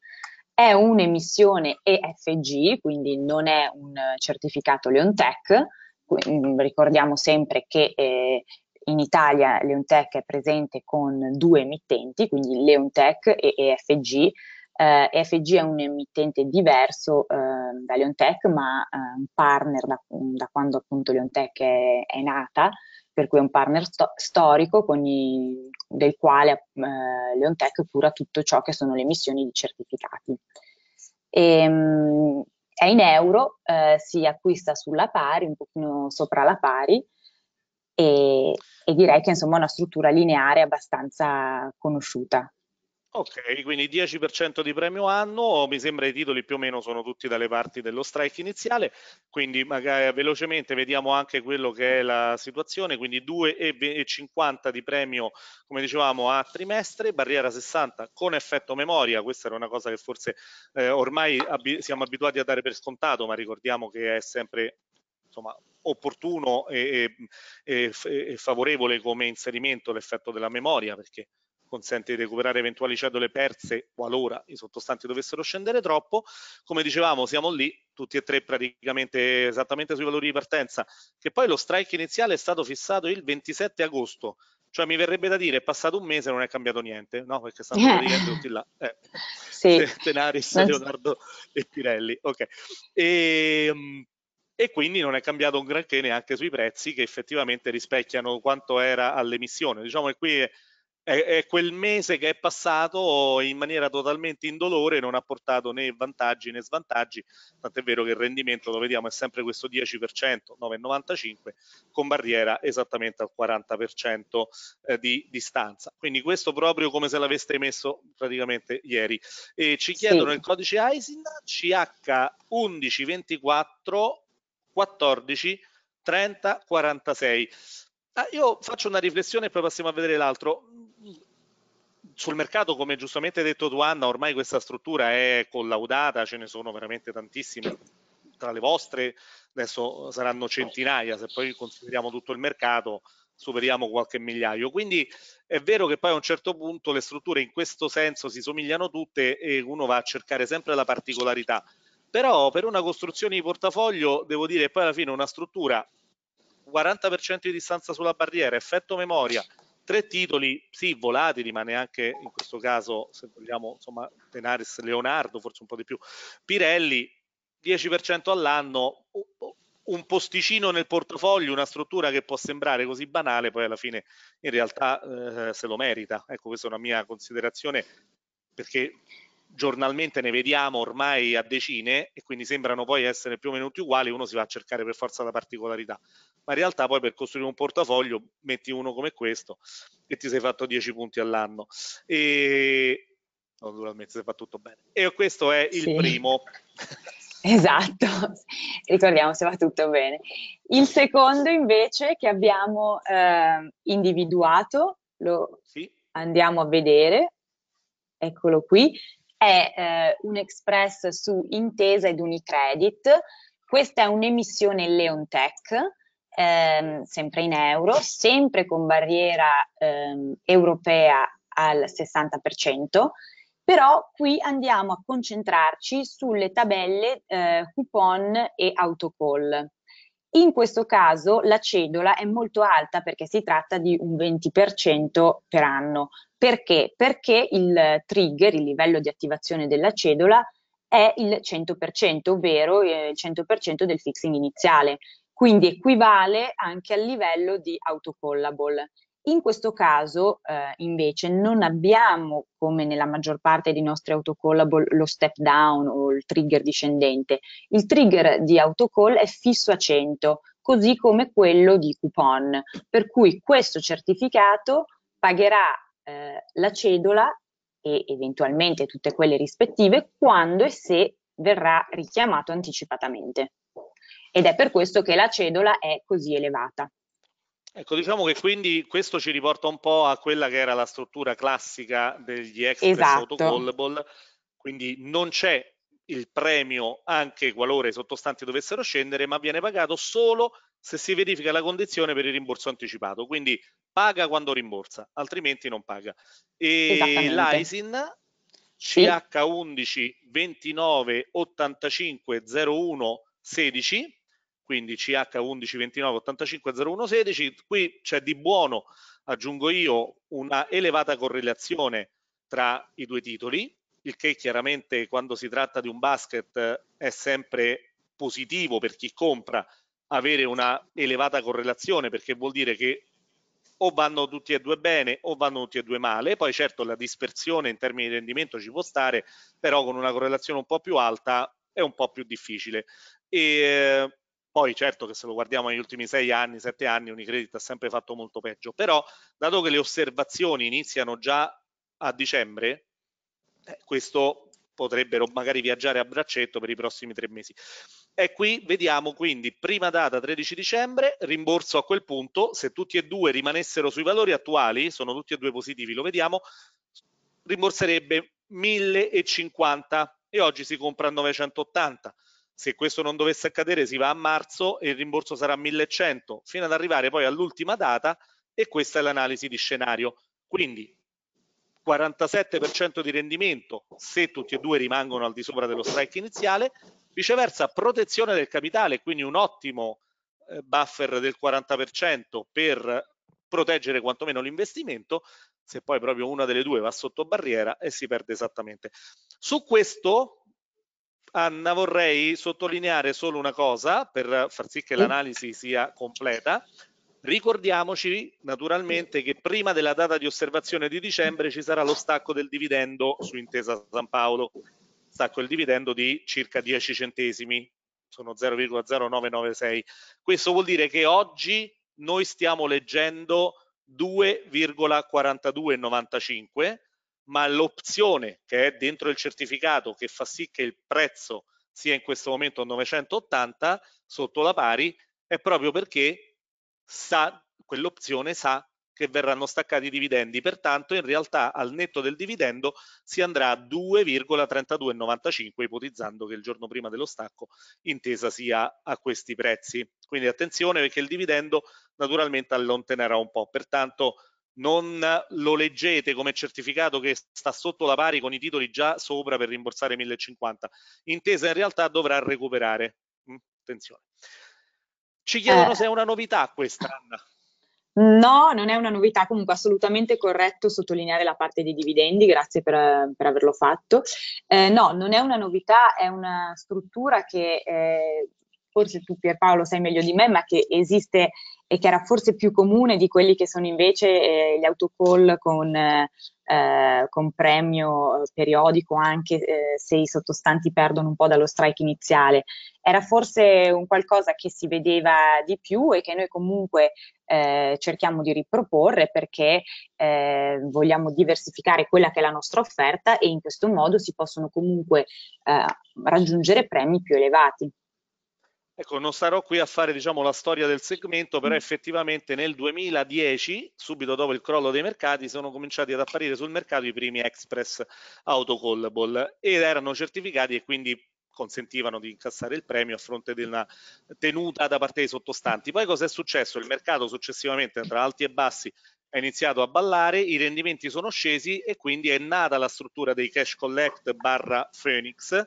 È un'emissione EFG, quindi non è un certificato Leontech, ricordiamo sempre che eh, in Italia Leontech è presente con due emittenti, quindi Leontech e EFG. Eh, EFG è un emittente diverso eh, da Leontech, ma eh, un partner da, da, quando appunto Leontech è, è, nata, per cui è un partner sto- storico i, del quale eh, Leontech cura tutto ciò che sono le emissioni di certificati. E, ehm, è in euro, eh, si acquista sulla pari, un pochino sopra la pari, e, e direi che insomma è una struttura lineare abbastanza conosciuta. Ok, quindi 10% di premio anno, mi sembra i titoli più o meno sono tutti dalle parti dello strike iniziale, quindi magari velocemente vediamo anche quello che è la situazione, quindi 2,50 di premio, come dicevamo, a trimestre, barriera 60 con effetto memoria, questa era una cosa che forse eh, ormai ab siamo abituati a dare per scontato, ma ricordiamo che è sempre insomma, opportuno e, e, e, favorevole come inserimento l'effetto della memoria perché consente di recuperare eventuali cedole perse qualora i sottostanti dovessero scendere troppo. Come dicevamo, siamo lì, tutti e tre praticamente esattamente sui valori di partenza, che poi lo strike iniziale è stato fissato il 27 agosto, cioè mi verrebbe da dire è passato un mese e non è cambiato niente, no? Perché stanno praticamente tutti là. Eh. Sì. Tenaris, Leonardo e Pirelli. Ok. E, ehm, e quindi non è cambiato un granché neanche sui prezzi che effettivamente rispecchiano quanto era all'emissione. Diciamo che qui è, è, è, quel mese che è passato in maniera totalmente indolore, non ha portato né vantaggi né svantaggi, tant'è vero che il rendimento, lo vediamo, è sempre questo 10%, 9,95, con barriera esattamente al 40% eh, di distanza. Quindi questo proprio come se l'aveste messo praticamente ieri. E ci chiedono sì. il codice ISIN CH1124 14, 30, 46. Ah, io faccio una riflessione e poi passiamo a vedere l'altro. Sul mercato, come giustamente detto tu Anna, ormai questa struttura è collaudata, ce ne sono veramente tantissime tra le vostre, adesso saranno centinaia, se poi consideriamo tutto il mercato superiamo qualche migliaio. Quindi è vero che poi a un certo punto le strutture in questo senso si somigliano tutte e uno va a cercare sempre la particolarità però per una costruzione di portafoglio devo dire poi alla fine una struttura 40% di distanza sulla barriera, effetto memoria, tre titoli, sì, volatili, ma neanche in questo caso, se vogliamo, insomma, Tenaris, Leonardo, forse un po' di più, Pirelli, 10% all'anno, un posticino nel portafoglio, una struttura che può sembrare così banale, poi alla fine in realtà eh, se lo merita. Ecco, questa è una mia considerazione, perché giornalmente ne vediamo ormai a decine e quindi sembrano poi essere più o meno tutti uguali, uno si va a cercare per forza la particolarità. Ma in realtà poi per costruire un portafoglio metti uno come questo e ti sei fatto 10 punti all'anno. E naturalmente si fa tutto bene. E questo è il sì. primo. Esatto, ricordiamo se va tutto bene. Il secondo invece che abbiamo eh, individuato, lo sì. andiamo a vedere, eccolo qui, è eh, un express su Intesa ed Unicredit. Questa è un'emissione Leontech, ehm, sempre in euro, sempre con barriera ehm, europea al 60%. però qui andiamo a concentrarci sulle tabelle eh, coupon e autocall. In questo caso la cedola è molto alta perché si tratta di un 20% per anno. Perché? Perché il trigger, il livello di attivazione della cedola, è il 100%, ovvero il 100% del fixing iniziale. Quindi equivale anche al livello di autocallable. In questo caso, eh, invece, non abbiamo, come nella maggior parte dei nostri autocallable, lo step down o il trigger discendente. Il trigger di autocall è fisso a 100, così come quello di coupon. Per cui questo certificato pagherà eh, la cedola e eventualmente tutte quelle rispettive quando e se verrà richiamato anticipatamente. Ed è per questo che la cedola è così elevata. Ecco, diciamo che quindi questo ci riporta un po' a quella che era la struttura classica degli express esatto. autocallable, quindi non c'è il premio anche qualora i sottostanti dovessero scendere, ma viene pagato solo se si verifica la condizione per il rimborso anticipato, quindi paga quando rimborsa, altrimenti non paga. E l'ISIN CH11 29 85 01 16 quindi CH 11 29 85 01 16 qui c'è di buono aggiungo io una elevata correlazione tra i due titoli il che chiaramente quando si tratta di un basket è sempre positivo per chi compra avere una elevata correlazione perché vuol dire che o vanno tutti e due bene o vanno tutti e due male. Poi certo la dispersione in termini di rendimento ci può stare, però con una correlazione un po' più alta è un po' più difficile. E poi certo che se lo guardiamo negli ultimi sei anni, sette anni, Unicredit ha sempre fatto molto peggio, però dato che le osservazioni iniziano già a dicembre, eh, questo potrebbero magari viaggiare a braccetto per i prossimi tre mesi. E qui vediamo quindi prima data 13 dicembre, rimborso a quel punto, se tutti e due rimanessero sui valori attuali, sono tutti e due positivi, lo vediamo, rimborserebbe 1050 e oggi si compra a 980 se questo non dovesse accadere si va a marzo e il rimborso sarà 1100 fino ad arrivare poi all'ultima data e questa è l'analisi di scenario. Quindi 47% di rendimento se tutti e due rimangono al di sopra dello strike iniziale, viceversa protezione del capitale, quindi un ottimo eh, buffer del 40% per proteggere quantomeno l'investimento, se poi proprio una delle due va sotto barriera e si perde esattamente. Su questo Anna, vorrei sottolineare solo una cosa per far sì che l'analisi sia completa. Ricordiamoci naturalmente che prima della data di osservazione di dicembre ci sarà lo stacco del dividendo su Intesa San Paolo, stacco del dividendo di circa 10 centesimi, sono 0,0996. Questo vuol dire che oggi noi stiamo leggendo 2,4295 ma l'opzione che è dentro il certificato che fa sì che il prezzo sia in questo momento 980 sotto la pari è proprio perché sa, quell'opzione sa che verranno staccati i dividendi, pertanto in realtà al netto del dividendo si andrà a 2,3295 ipotizzando che il giorno prima dello stacco intesa sia a questi prezzi. Quindi attenzione perché il dividendo naturalmente allontanerà un po', pertanto non lo leggete come certificato che sta sotto la pari con i titoli già sopra per rimborsare 1050. Intesa in realtà dovrà recuperare. Mm, attenzione. Ci chiedono eh. se è una novità questa, Anna. No, non è una novità, comunque assolutamente corretto sottolineare la parte dei dividendi, grazie per, per averlo fatto. Eh, no, non è una novità, è una struttura che eh, forse tu Pierpaolo sai meglio di me, ma che esiste e che era forse più comune di quelli che sono invece eh, gli autocall con, eh, con premio periodico anche eh, se i sottostanti perdono un po' dallo strike iniziale. Era forse un qualcosa che si vedeva di più e che noi comunque eh, cerchiamo di riproporre perché eh, vogliamo diversificare quella che è la nostra offerta e in questo modo si possono comunque eh, raggiungere premi più elevati. Ecco, non starò qui a fare diciamo, la storia del segmento, però mm. effettivamente nel 2010, subito dopo il crollo dei mercati, sono cominciati ad apparire sul mercato i primi express autocallable ed erano certificati e quindi consentivano di incassare il premio a fronte di una tenuta da parte dei sottostanti. Poi cosa è successo? Il mercato successivamente tra alti e bassi è iniziato a ballare, i rendimenti sono scesi e quindi è nata la struttura dei cash collect barra Phoenix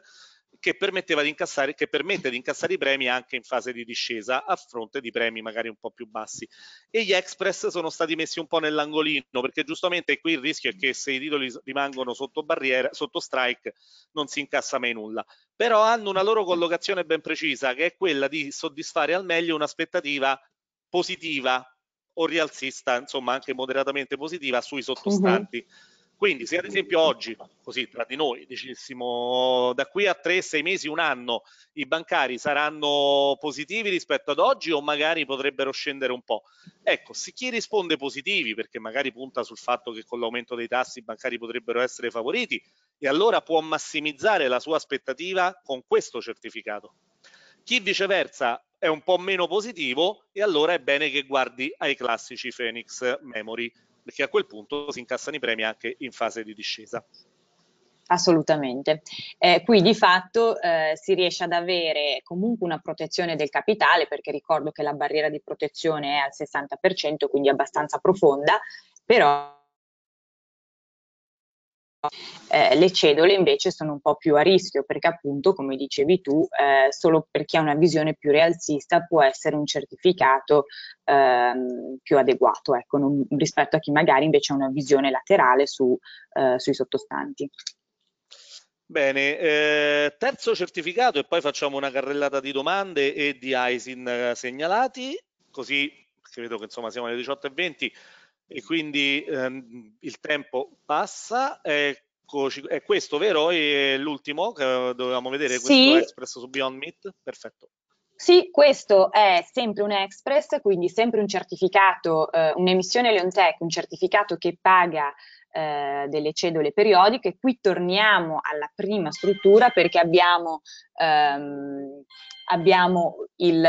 che, permetteva di incassare, che permette di incassare i premi anche in fase di discesa a fronte di premi magari un po' più bassi. E gli express sono stati messi un po' nell'angolino perché giustamente qui il rischio è che se i titoli rimangono sotto barriera, sotto strike, non si incassa mai nulla. Però hanno una loro collocazione ben precisa che è quella di soddisfare al meglio un'aspettativa positiva o rialzista, insomma anche moderatamente positiva sui sottostanti. Uh -huh quindi se ad esempio oggi, così tra di noi, dicessimo da qui a tre, sei mesi, un anno, i bancari saranno positivi rispetto ad oggi o magari potrebbero scendere un po'? Ecco, se chi risponde positivi, perché magari punta sul fatto che con l'aumento dei tassi i bancari potrebbero essere favoriti, e allora può massimizzare la sua aspettativa con questo certificato. Chi viceversa è un po' meno positivo e allora è bene che guardi ai classici Phoenix Memory perché a quel punto si incassano i premi anche in fase di discesa. Assolutamente. Eh, qui di fatto eh, si riesce ad avere comunque una protezione del capitale, perché ricordo che la barriera di protezione è al 60%, quindi abbastanza profonda, però eh, le cedole invece sono un po' più a rischio perché appunto, come dicevi tu, eh, solo per chi ha una visione più realzista può essere un certificato ehm, più adeguato ecco, non, rispetto a chi magari invece ha una visione laterale su, eh, sui sottostanti. Bene, eh, terzo certificato e poi facciamo una carrellata di domande e di ISIN eh, segnalati, così vedo che insomma siamo alle 18.20 e quindi ehm, il tempo passa. Eccoci, è questo vero? È l'ultimo che dovevamo vedere, questo sì. Express su Beyond Meat? Perfetto. Sì, questo è sempre un Express, quindi sempre un certificato, eh, un'emissione Leontech, un certificato che paga eh, delle cedole periodiche. Qui torniamo alla prima struttura perché abbiamo ehm, abbiamo il,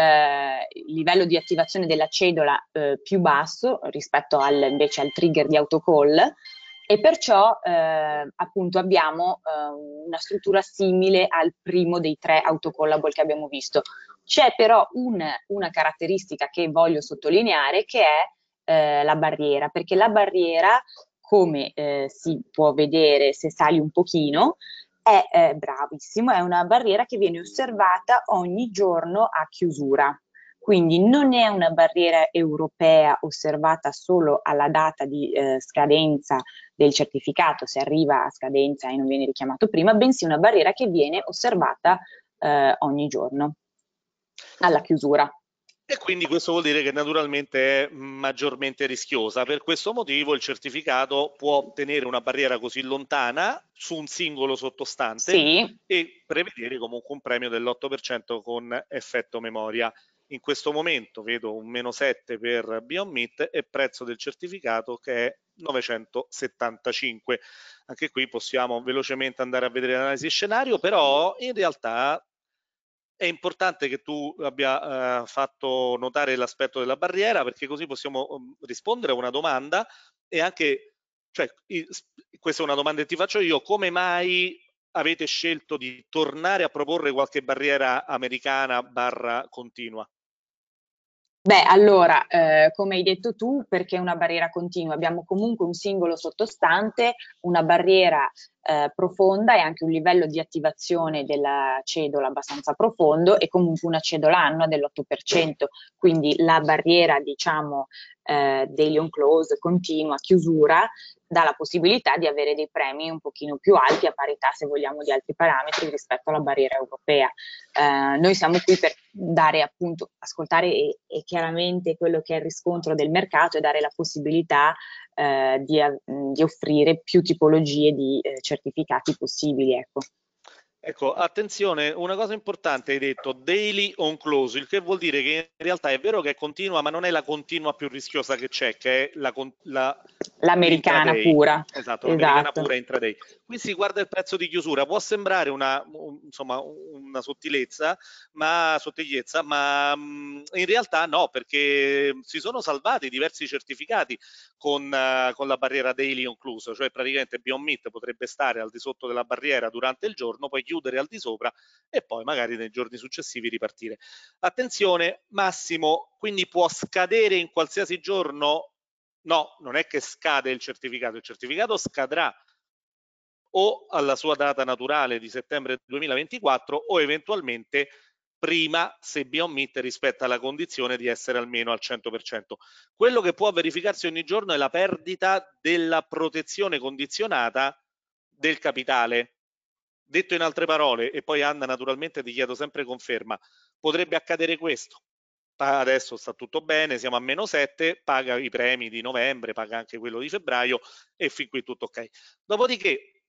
livello di attivazione della cedola eh, più basso rispetto al, invece al trigger di autocall e perciò eh, appunto abbiamo eh, una struttura simile al primo dei tre autocallable che abbiamo visto. C'è però un, una caratteristica che voglio sottolineare che è eh, la barriera, perché la barriera, come eh, si può vedere se sali un pochino, è eh, bravissimo, è una barriera che viene osservata ogni giorno a chiusura. Quindi non è una barriera europea osservata solo alla data di eh, scadenza del certificato, se arriva a scadenza e non viene richiamato prima, bensì una barriera che viene osservata eh, ogni giorno alla chiusura. E quindi questo vuol dire che naturalmente è maggiormente rischiosa. Per questo motivo il certificato può tenere una barriera così lontana su un singolo sottostante sì. e prevedere comunque un premio dell'8% con effetto memoria. In questo momento vedo un meno 7 per Beyond Meat e prezzo del certificato che è 975. Anche qui possiamo velocemente andare a vedere l'analisi scenario, però in realtà è importante che tu abbia eh, fatto notare l'aspetto della barriera perché così possiamo um, rispondere a una domanda e anche, cioè, questa è una domanda che ti faccio io, come mai avete scelto di tornare a proporre qualche barriera americana barra continua? Beh, allora, eh, come hai detto tu, perché una barriera continua? Abbiamo comunque un singolo sottostante, una barriera eh, profonda e anche un livello di attivazione della cedola abbastanza profondo e comunque una cedola annua dell'8%, quindi la barriera, diciamo, eh, daily on close, continua, chiusura, dà la possibilità di avere dei premi un pochino più alti a parità, se vogliamo, di altri parametri rispetto alla barriera europea. Eh, noi siamo qui per dare appunto, ascoltare e, e, chiaramente quello che è il riscontro del mercato e dare la possibilità eh, di, di, offrire più tipologie di eh, certificati possibili. Ecco. Ecco, attenzione, una cosa importante hai detto, daily on close, il che vuol dire che in realtà è vero che è continua, ma non è la continua più rischiosa che c'è, che è la, la l'americana pura. Esatto, l'americana esatto. pura intraday. Qui si guarda il prezzo di chiusura, può sembrare una, un, insomma, una sottilezza, ma, sottigliezza, ma mh, in realtà no, perché si sono salvati diversi certificati con, uh, con la barriera daily incluso, cioè praticamente Beyond Meat potrebbe stare al di sotto della barriera durante il giorno, poi chiudere al di sopra e poi magari nei giorni successivi ripartire. Attenzione, massimo, quindi può scadere in qualsiasi giorno? No, non è che scade il certificato, il certificato scadrà o alla sua data naturale di settembre 2024 o eventualmente prima se Beyond Meat rispetta la condizione di essere almeno al 100%. Quello che può verificarsi ogni giorno è la perdita della protezione condizionata del capitale. Detto in altre parole, e poi Anna naturalmente ti chiedo sempre conferma, potrebbe accadere questo. Adesso sta tutto bene, siamo a meno 7, paga i premi di novembre, paga anche quello di febbraio e fin qui tutto ok. Dopodiché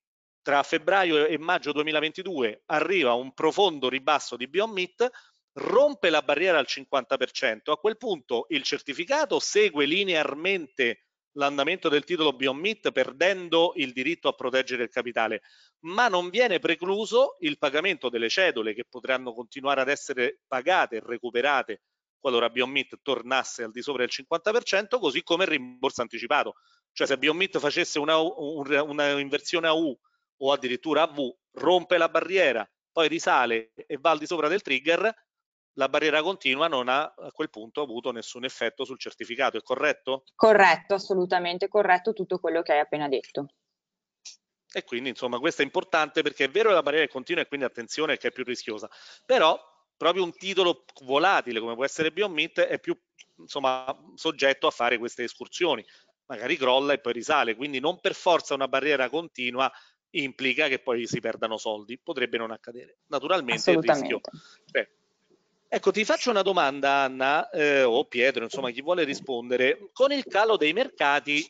tra febbraio e maggio 2022 arriva un profondo ribasso di Beyond rompe la barriera al 50%, a quel punto il certificato segue linearmente l'andamento del titolo Beyond perdendo il diritto a proteggere il capitale, ma non viene precluso il pagamento delle cedole che potranno continuare ad essere pagate e recuperate qualora Beyond tornasse al di sopra del 50%, così come il rimborso anticipato. Cioè se Beyond facesse una, una, una inversione a U o addirittura V, rompe la barriera, poi risale e va al di sopra del trigger, la barriera continua non ha a quel punto avuto nessun effetto sul certificato, è corretto? Corretto, assolutamente corretto tutto quello che hai appena detto. E quindi insomma questo è importante perché è vero che la barriera è continua e quindi attenzione che è più rischiosa, però proprio un titolo volatile come può essere Meat è più insomma soggetto a fare queste escursioni, magari crolla e poi risale, quindi non per forza una barriera continua implica che poi si perdano soldi, potrebbe non accadere. Naturalmente il rischio. Beh, ecco, ti faccio una domanda, Anna, eh, o Pietro, insomma, chi vuole rispondere. Con il calo dei mercati,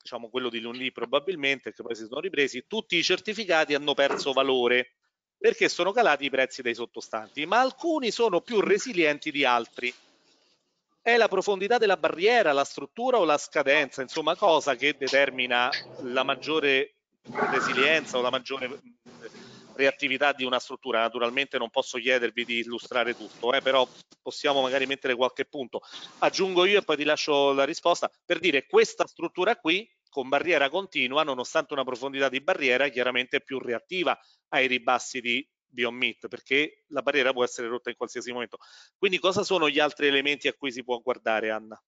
diciamo quello di lunedì probabilmente, che poi si sono ripresi, tutti i certificati hanno perso valore perché sono calati i prezzi dei sottostanti, ma alcuni sono più resilienti di altri. È la profondità della barriera, la struttura o la scadenza, insomma, cosa che determina la maggiore resilienza o la maggiore reattività di una struttura. Naturalmente non posso chiedervi di illustrare tutto, eh, però possiamo magari mettere qualche punto. Aggiungo io e poi ti lascio la risposta per dire questa struttura qui con barriera continua, nonostante una profondità di barriera, chiaramente è più reattiva ai ribassi di Beyond Meat perché la barriera può essere rotta in qualsiasi momento. Quindi cosa sono gli altri elementi a cui si può guardare, Anna?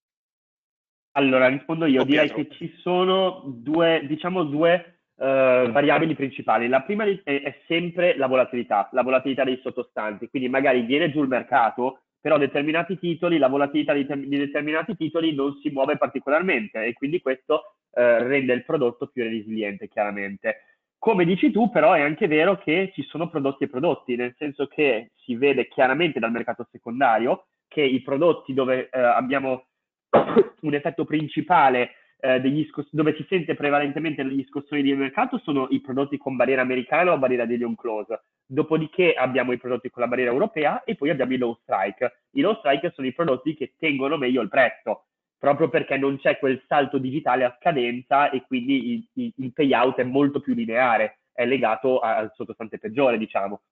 Allora, rispondo io. Direi che ci sono due, diciamo, due uh, variabili principali. La prima è, è, sempre la volatilità, la volatilità dei sottostanti, quindi magari viene giù il mercato, però determinati titoli, la volatilità di, di determinati titoli non si muove particolarmente e quindi questo uh, rende il prodotto più resiliente, chiaramente. Come dici tu, però è anche vero che ci sono prodotti e prodotti, nel senso che si vede chiaramente dal mercato secondario che i prodotti dove eh, abbiamo un effetto principale eh, degli scoss- dove si sente prevalentemente gli scossoni di mercato sono i prodotti con barriera americana o barriera di Leon Close. Dopodiché abbiamo i prodotti con la barriera europea e poi abbiamo i low strike. I low strike sono i prodotti che tengono meglio il prezzo, proprio perché non c'è quel salto digitale a scadenza e quindi il, il, il payout è molto più lineare, è legato al sottostante peggiore, diciamo.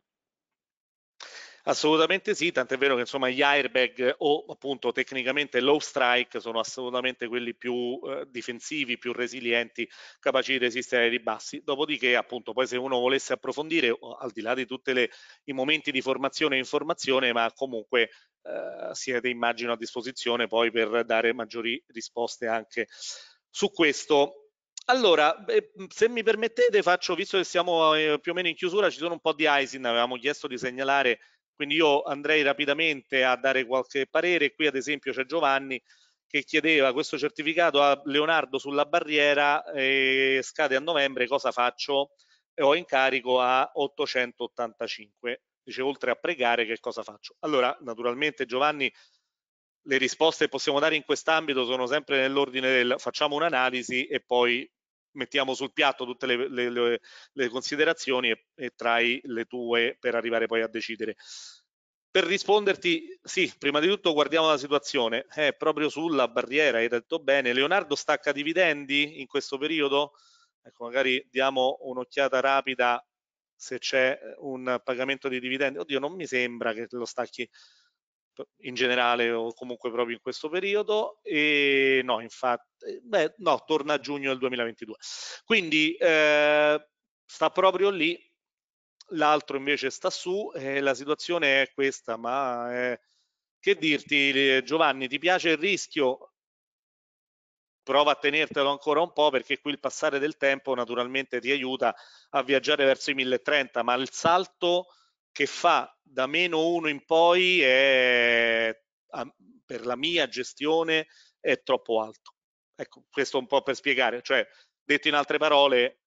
Assolutamente sì, tant'è vero che insomma gli airbag o appunto tecnicamente low strike sono assolutamente quelli più eh, difensivi, più resilienti, capaci di resistere ai ribassi. Dopodiché appunto poi se uno volesse approfondire, al di là di tutti i momenti di formazione e informazione, ma comunque eh, siete immagino a disposizione poi per dare maggiori risposte anche su questo. Allora, se mi permettete, faccio, visto che siamo eh, più o meno in chiusura, ci sono un po' di ISIN, avevamo chiesto di segnalare quindi io andrei rapidamente a dare qualche parere. Qui ad esempio c'è Giovanni che chiedeva questo certificato a Leonardo sulla barriera e scade a novembre, cosa faccio? E ho in carico a 885. Dice oltre a pregare che cosa faccio? Allora, naturalmente Giovanni, le risposte che possiamo dare in quest'ambito sono sempre nell'ordine del facciamo un'analisi e poi mettiamo sul piatto tutte le, le, le, le considerazioni e, e, trai le tue per arrivare poi a decidere. Per risponderti, sì, prima di tutto guardiamo la situazione, è proprio sulla barriera, hai detto bene, Leonardo stacca dividendi in questo periodo? Ecco, magari diamo un'occhiata rapida se c'è un pagamento di dividendi. Oddio, non mi sembra che lo stacchi in generale o comunque proprio in questo periodo e no infatti beh, no torna a giugno del 2022 quindi eh, sta proprio lì l'altro invece sta su e la situazione è questa ma eh, che dirti Giovanni ti piace il rischio? Prova a tenertelo ancora un po' perché qui il passare del tempo naturalmente ti aiuta a viaggiare verso i 1030, ma il salto che fa da meno 1 in poi è, per la mia gestione è troppo alto. Ecco, questo un po' per spiegare, cioè detto in altre parole,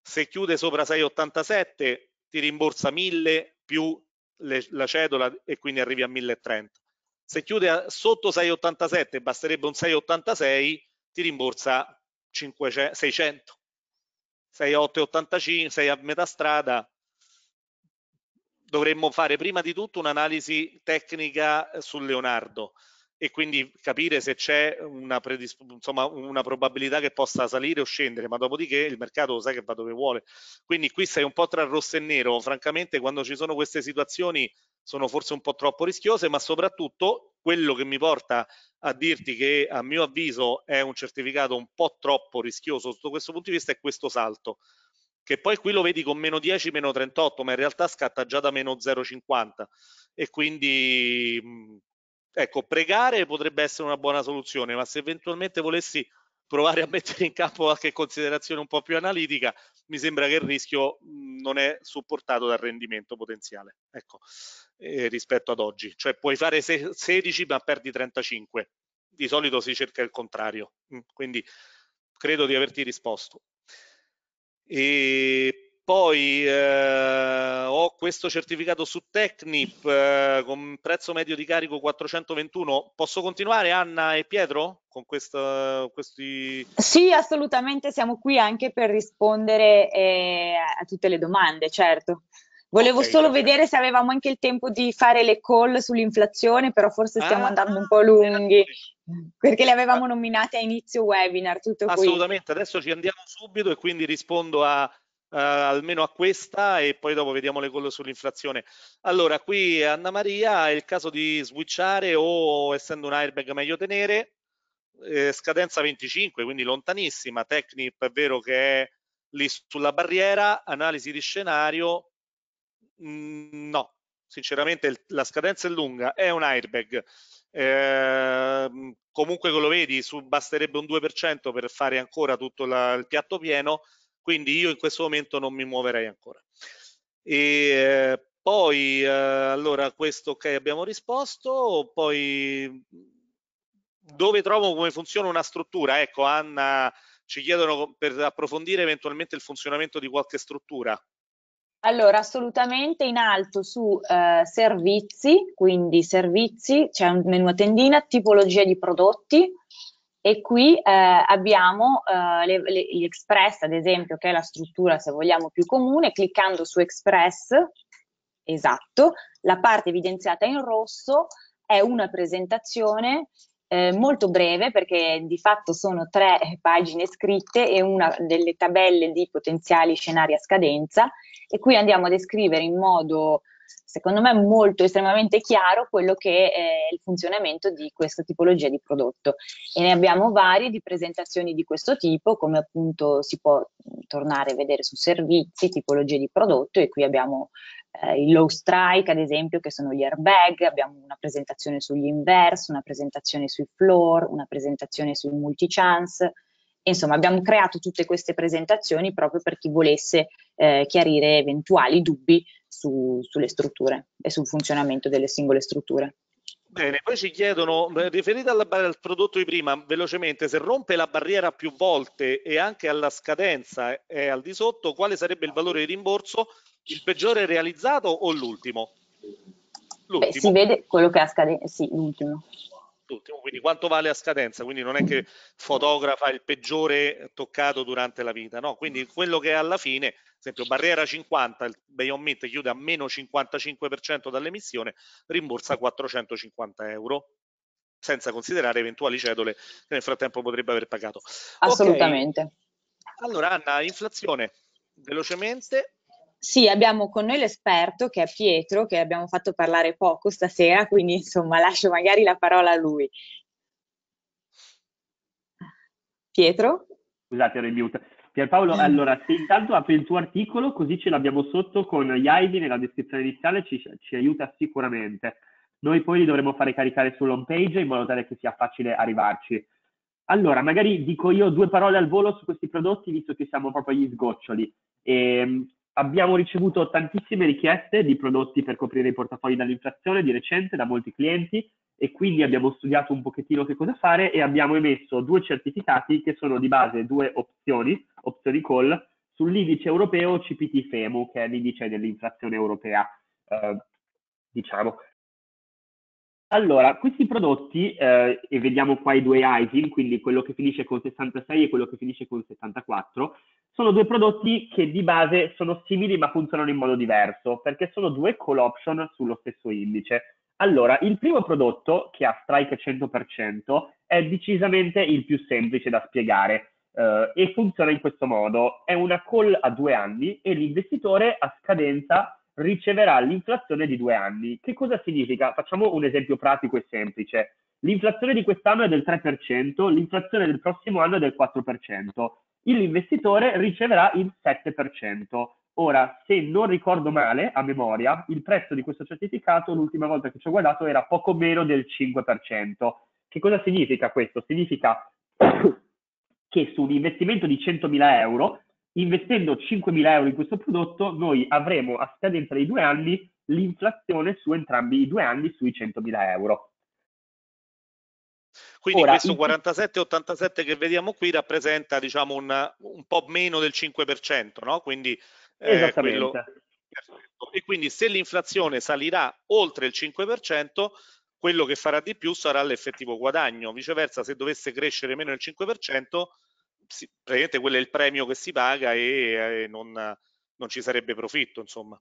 se chiude sopra 6,87 ti rimborsa 1000 più le, la cedola e quindi arrivi a 1030. Se chiude sotto 6,87 basterebbe un 6,86 ti rimborsa 500, 600. 6,885, 6 a metà strada. Dovremmo fare prima di tutto un'analisi tecnica sul Leonardo e quindi capire se c'è una, insomma, una probabilità che possa salire o scendere, ma dopodiché il mercato lo sai che va dove vuole. Quindi qui sei un po' tra rosso e nero, francamente quando ci sono queste situazioni sono forse un po' troppo rischiose, ma soprattutto quello che mi porta a dirti che a mio avviso è un certificato un po' troppo rischioso sotto questo punto di vista è questo salto che poi qui lo vedi con meno 10, meno 38, ma in realtà scatta già da meno 0,50 e quindi ecco, pregare potrebbe essere una buona soluzione, ma se eventualmente volessi provare a mettere in campo qualche considerazione un po' più analitica, mi sembra che il rischio non è supportato dal rendimento potenziale, ecco, eh, rispetto ad oggi. Cioè puoi fare 16 ma perdi 35. Di solito si cerca il contrario, quindi credo di averti risposto. E poi eh, ho questo certificato su Tecnip eh, con prezzo medio di carico 421. Posso continuare Anna e Pietro con questo, questi... Sì, assolutamente, siamo qui anche per rispondere eh, a tutte le domande, certo. Volevo okay, solo perfetto. vedere se avevamo anche il tempo di fare le call sull'inflazione, però forse stiamo ah, andando un po' lunghi, perché le avevamo nominate a inizio webinar. Tutto Assolutamente, qui. adesso ci andiamo subito e quindi rispondo a, Uh, almeno a questa e poi dopo vediamo le call sull'inflazione. Allora, qui Anna Maria è il caso di switchare o essendo un airbag meglio tenere, eh, scadenza 25, quindi lontanissima, Technip è vero che è lì sulla barriera, analisi di scenario, mm, no, sinceramente la scadenza è lunga, è un airbag, eh, comunque lo vedi, su, basterebbe un 2% per fare ancora tutto la, il piatto pieno, quindi io in questo momento non mi muoverei ancora. E, eh, poi, eh, allora, questo ok, abbiamo risposto, poi dove trovo come funziona una struttura? Ecco, Anna, ci chiedono per approfondire eventualmente il funzionamento di qualche struttura. Allora, assolutamente in alto su eh, servizi, quindi servizi, c'è un menu a tendina, tipologia di prodotti, e qui eh, abbiamo eh, le, le, gli Express, ad esempio, che è la struttura, se vogliamo, più comune. Cliccando su Express, esatto, la parte evidenziata in rosso è una presentazione eh, molto breve perché di fatto sono tre pagine scritte e una delle tabelle di potenziali scenari a scadenza. E qui andiamo a descrivere in modo secondo me molto estremamente chiaro quello che è il funzionamento di questa tipologia di prodotto. E ne abbiamo varie di presentazioni di questo tipo come appunto si può tornare a vedere su servizi, tipologie di prodotto e qui abbiamo eh, il low strike ad esempio che sono gli airbag, abbiamo una presentazione sugli inverse, una presentazione sui floor, una presentazione sui multi-chance. Insomma, abbiamo creato tutte queste presentazioni proprio per chi volesse eh, chiarire eventuali dubbi su, sulle strutture e sul funzionamento delle singole strutture. Bene, poi ci chiedono, riferita al prodotto di prima, velocemente, se rompe la barriera più volte e anche alla scadenza è al di sotto, quale sarebbe il valore di rimborso? Il peggiore realizzato o l'ultimo? l'ultimo. Beh, si vede quello che ha scadenza, sì, l'ultimo tuttimo, quindi quanto vale a scadenza, quindi non è che fotografa il peggiore toccato durante la vita, no? Quindi quello che è alla fine, esempio barriera 50, il Beyond Meat chiude a meno 55% dall'emissione, rimborsa 450 euro, senza considerare eventuali cedole che nel frattempo potrebbe aver pagato. Assolutamente. Okay. Allora Anna, inflazione, velocemente. Sì, abbiamo con noi l'esperto che è Pietro, che abbiamo fatto parlare poco stasera, quindi insomma lascio magari la parola a lui. Pietro? Scusate, ero in mute. Pierpaolo, allora, se intanto apri il tuo articolo, così ce l'abbiamo sotto con gli ID nella descrizione iniziale, ci, ci aiuta sicuramente. Noi poi li dovremo fare caricare sull'home page in modo tale che sia facile arrivarci. Allora, magari dico io due parole al volo su questi prodotti, visto che siamo proprio agli sgoccioli. E, ehm, abbiamo ricevuto tantissime richieste di prodotti per coprire i portafogli dall'inflazione di recente da molti clienti e quindi abbiamo studiato un pochettino che cosa fare e abbiamo emesso due certificati che sono di base due opzioni, opzioni call, sull'indice europeo CPT FEMU, che è l'indice dell'inflazione europea, eh, diciamo. Allora, questi prodotti, eh, e vediamo qua i due ISIN, quindi quello che finisce con 66 e quello che finisce con 74, sono due prodotti che di base sono simili ma funzionano in modo diverso, perché sono due call option sullo stesso indice. Allora, il primo prodotto, che ha strike 100%, è decisamente il più semplice da spiegare eh, e funziona in questo modo. È una call a due anni e l'investitore a scadenza riceverà l'inflazione di due anni. Che cosa significa? Facciamo un esempio pratico e semplice. L'inflazione di quest'anno è del 3%, l'inflazione del prossimo anno è del 4%. L'investitore riceverà il 7%. Ora, se non ricordo male, a memoria, il prezzo di questo certificato l'ultima volta che ci ho guardato era poco meno del 5%. Che cosa significa questo? Significa che su un investimento di 100.000 euro investendo 5.000 euro in questo prodotto, noi avremo a scadenza dei due anni l'inflazione su entrambi i due anni sui 100.000 euro. Quindi Ora, questo 47,87 che vediamo qui rappresenta diciamo un, un po' meno del 5%, no? Quindi, eh, quello... E quindi se l'inflazione salirà oltre il 5%, quello che farà di più sarà l'effettivo guadagno. Viceversa, se dovesse crescere meno del 5%, si, praticamente quello è il premio che si paga e, e non, non ci sarebbe profitto, insomma.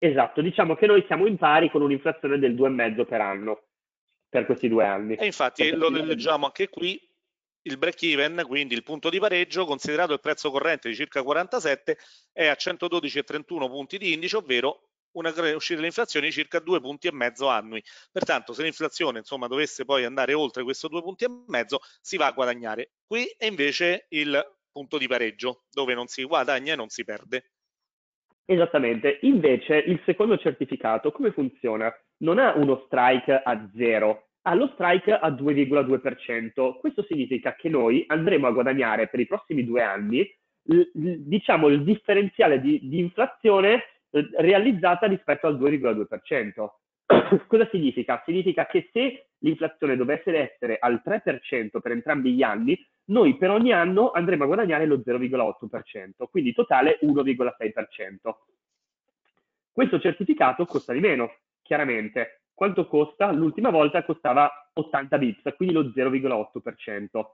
Esatto, diciamo che noi siamo in pari con un'inflazione del 2,5 per anno per questi due anni. E infatti lo leggiamo anche qui, il break even, quindi il punto di pareggio, considerato il prezzo corrente di circa 47, è a 112,31 punti di indice, ovvero una crescita dell'inflazione di circa due punti e mezzo annui. Pertanto, se l'inflazione insomma, dovesse poi andare oltre questo due punti e mezzo, si va a guadagnare. Qui è invece il punto di pareggio, dove non si guadagna e non si perde. Esattamente. Invece, il secondo certificato come funziona? Non ha uno strike a zero, ha lo strike a 2,2%. Questo significa che noi andremo a guadagnare per i prossimi due anni, diciamo, il differenziale di, di inflazione realizzata rispetto al 2,2%. Cosa significa? Significa che se l'inflazione dovesse essere al 3% per entrambi gli anni, noi per ogni anno andremo a guadagnare lo 0,8%, quindi totale 1,6%. Questo certificato costa di meno, chiaramente. Quanto costa? L'ultima volta costava 80 bits, quindi lo 0,8%.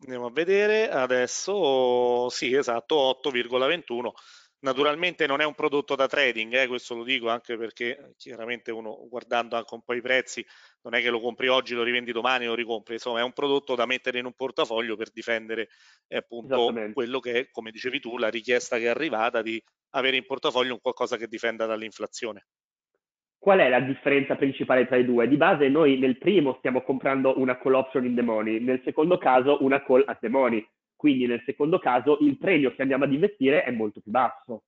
Andiamo a vedere adesso, sì esatto, 8,21 Naturalmente non è un prodotto da trading, eh, questo lo dico anche perché chiaramente uno guardando anche un po' i prezzi non è che lo compri oggi, lo rivendi domani, lo ricompri, insomma è un prodotto da mettere in un portafoglio per difendere eh, appunto quello che è, come dicevi tu, la richiesta che è arrivata di avere in portafoglio un qualcosa che difenda dall'inflazione. Qual è la differenza principale tra i due? Di base noi nel primo stiamo comprando una call option in the money, nel secondo caso una call at the money. Quindi nel secondo caso il premio che andiamo ad investire è molto più basso.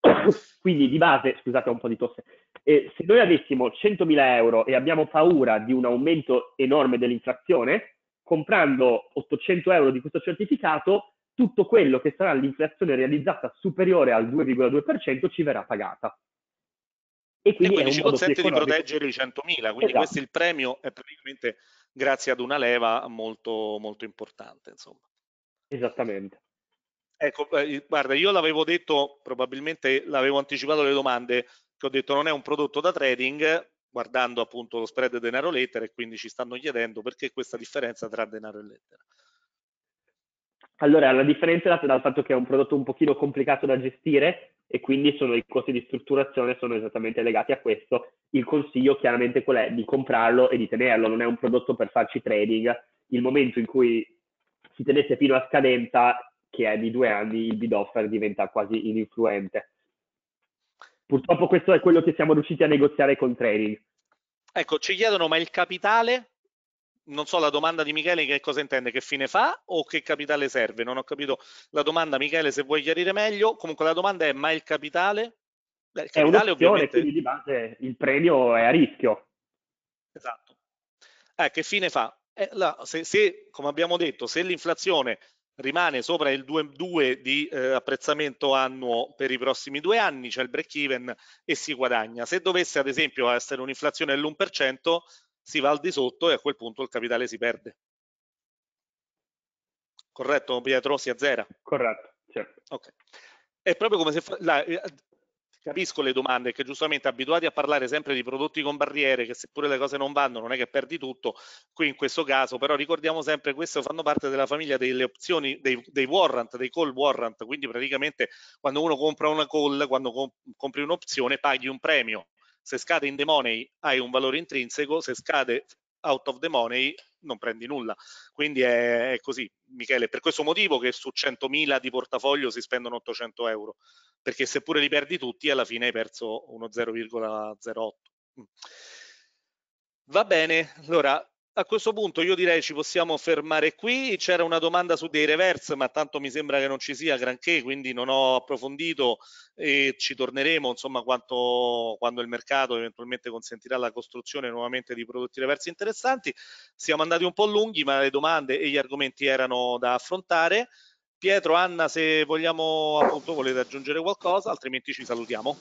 Quindi di base, scusate un po' di tosse, eh, se noi avessimo 100.000 euro e abbiamo paura di un aumento enorme dell'inflazione, comprando 800 euro di questo certificato, tutto quello che sarà l'inflazione realizzata superiore al 2,2% ci verrà pagata. E quindi, e quindi ci consente di proteggere i 100.000, quindi esatto. questo è il premio è praticamente grazie ad una leva molto, molto importante. Insomma. Esattamente. Ecco, eh, guarda, io l'avevo detto, probabilmente l'avevo anticipato le domande, che ho detto non è un prodotto da trading, guardando appunto lo spread denaro lettera e quindi ci stanno chiedendo perché questa differenza tra denaro e lettera. Allora, la differenza è data dal fatto che è un prodotto un pochino complicato da gestire e quindi sono, i costi di strutturazione sono esattamente legati a questo. Il consiglio chiaramente qual è? Di comprarlo e di tenerlo, non è un prodotto per farci trading. Il momento in cui si tenesse fino a scadenza, che è di due anni, il bid offer diventa quasi ininfluente. Purtroppo questo è quello che siamo riusciti a negoziare con trading. Ecco, ci chiedono ma il capitale non so la domanda di Michele che cosa intende, che fine fa o che capitale serve? Non ho capito la domanda, Michele, se vuoi chiarire meglio. Comunque la domanda è, ma il capitale? Beh, il capitale è ovviamente... quindi di base il premio è a rischio. Esatto. Eh, che fine fa? Eh, là, se, se, come abbiamo detto, se l'inflazione rimane sopra il 2,2 di eh, apprezzamento annuo per i prossimi due anni, c'è il break even e si guadagna. Se dovesse ad esempio essere un'inflazione dell'1%, si va al di sotto e a quel punto il capitale si perde. Corretto Pietro? Si azzera? Corretto, certo. Okay. È proprio come se... La, eh, capisco le domande, che giustamente abituati a parlare sempre di prodotti con barriere, che seppure le cose non vanno non è che perdi tutto, qui in questo caso, però ricordiamo sempre che queste fanno parte della famiglia delle opzioni, dei, dei warrant, dei call warrant, quindi praticamente quando uno compra una call, quando comp compri un'opzione paghi un premio, se scade in the money hai un valore intrinseco, se scade out of the money non prendi nulla. Quindi è, è così, Michele. Per questo motivo che su 100.000 di portafoglio si spendono 800 euro, perché seppure li perdi tutti, alla fine hai perso uno 0,08. Mm. Va bene, allora a questo punto io direi ci possiamo fermare qui. C'era una domanda su dei reverse, ma tanto mi sembra che non ci sia granché, quindi non ho approfondito e ci torneremo insomma quanto, quando il mercato eventualmente consentirà la costruzione nuovamente di prodotti reversi interessanti. Siamo andati un po' lunghi, ma le domande e gli argomenti erano da affrontare. Pietro, Anna, se vogliamo appunto volete aggiungere qualcosa, altrimenti ci salutiamo.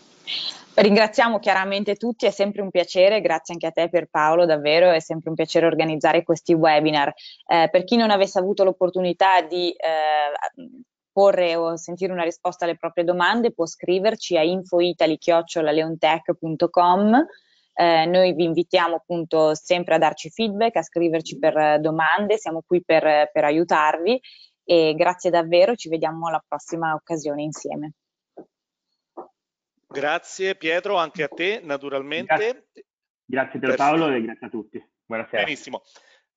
Ringraziamo chiaramente tutti, è sempre un piacere, grazie anche a te per Paolo, davvero è sempre un piacere organizzare questi webinar. Eh, per chi non avesse avuto l'opportunità di eh, porre o sentire una risposta alle proprie domande può scriverci a infoitali.leontech.com eh, noi vi invitiamo appunto sempre a darci feedback, a scriverci per domande, siamo qui per, per aiutarvi e grazie davvero, ci vediamo alla prossima occasione insieme. Grazie Pietro, anche a te naturalmente. Grazie, grazie per Paolo e grazie a tutti. Buonasera. Benissimo.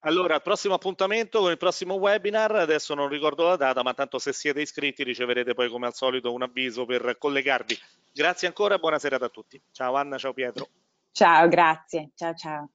Allora, al prossimo appuntamento con il prossimo webinar, adesso non ricordo la data, ma tanto se siete iscritti riceverete poi come al solito un avviso per collegarvi. Grazie ancora e buona serata a tutti. Ciao Anna, ciao Pietro. Ciao, grazie. Ciao ciao.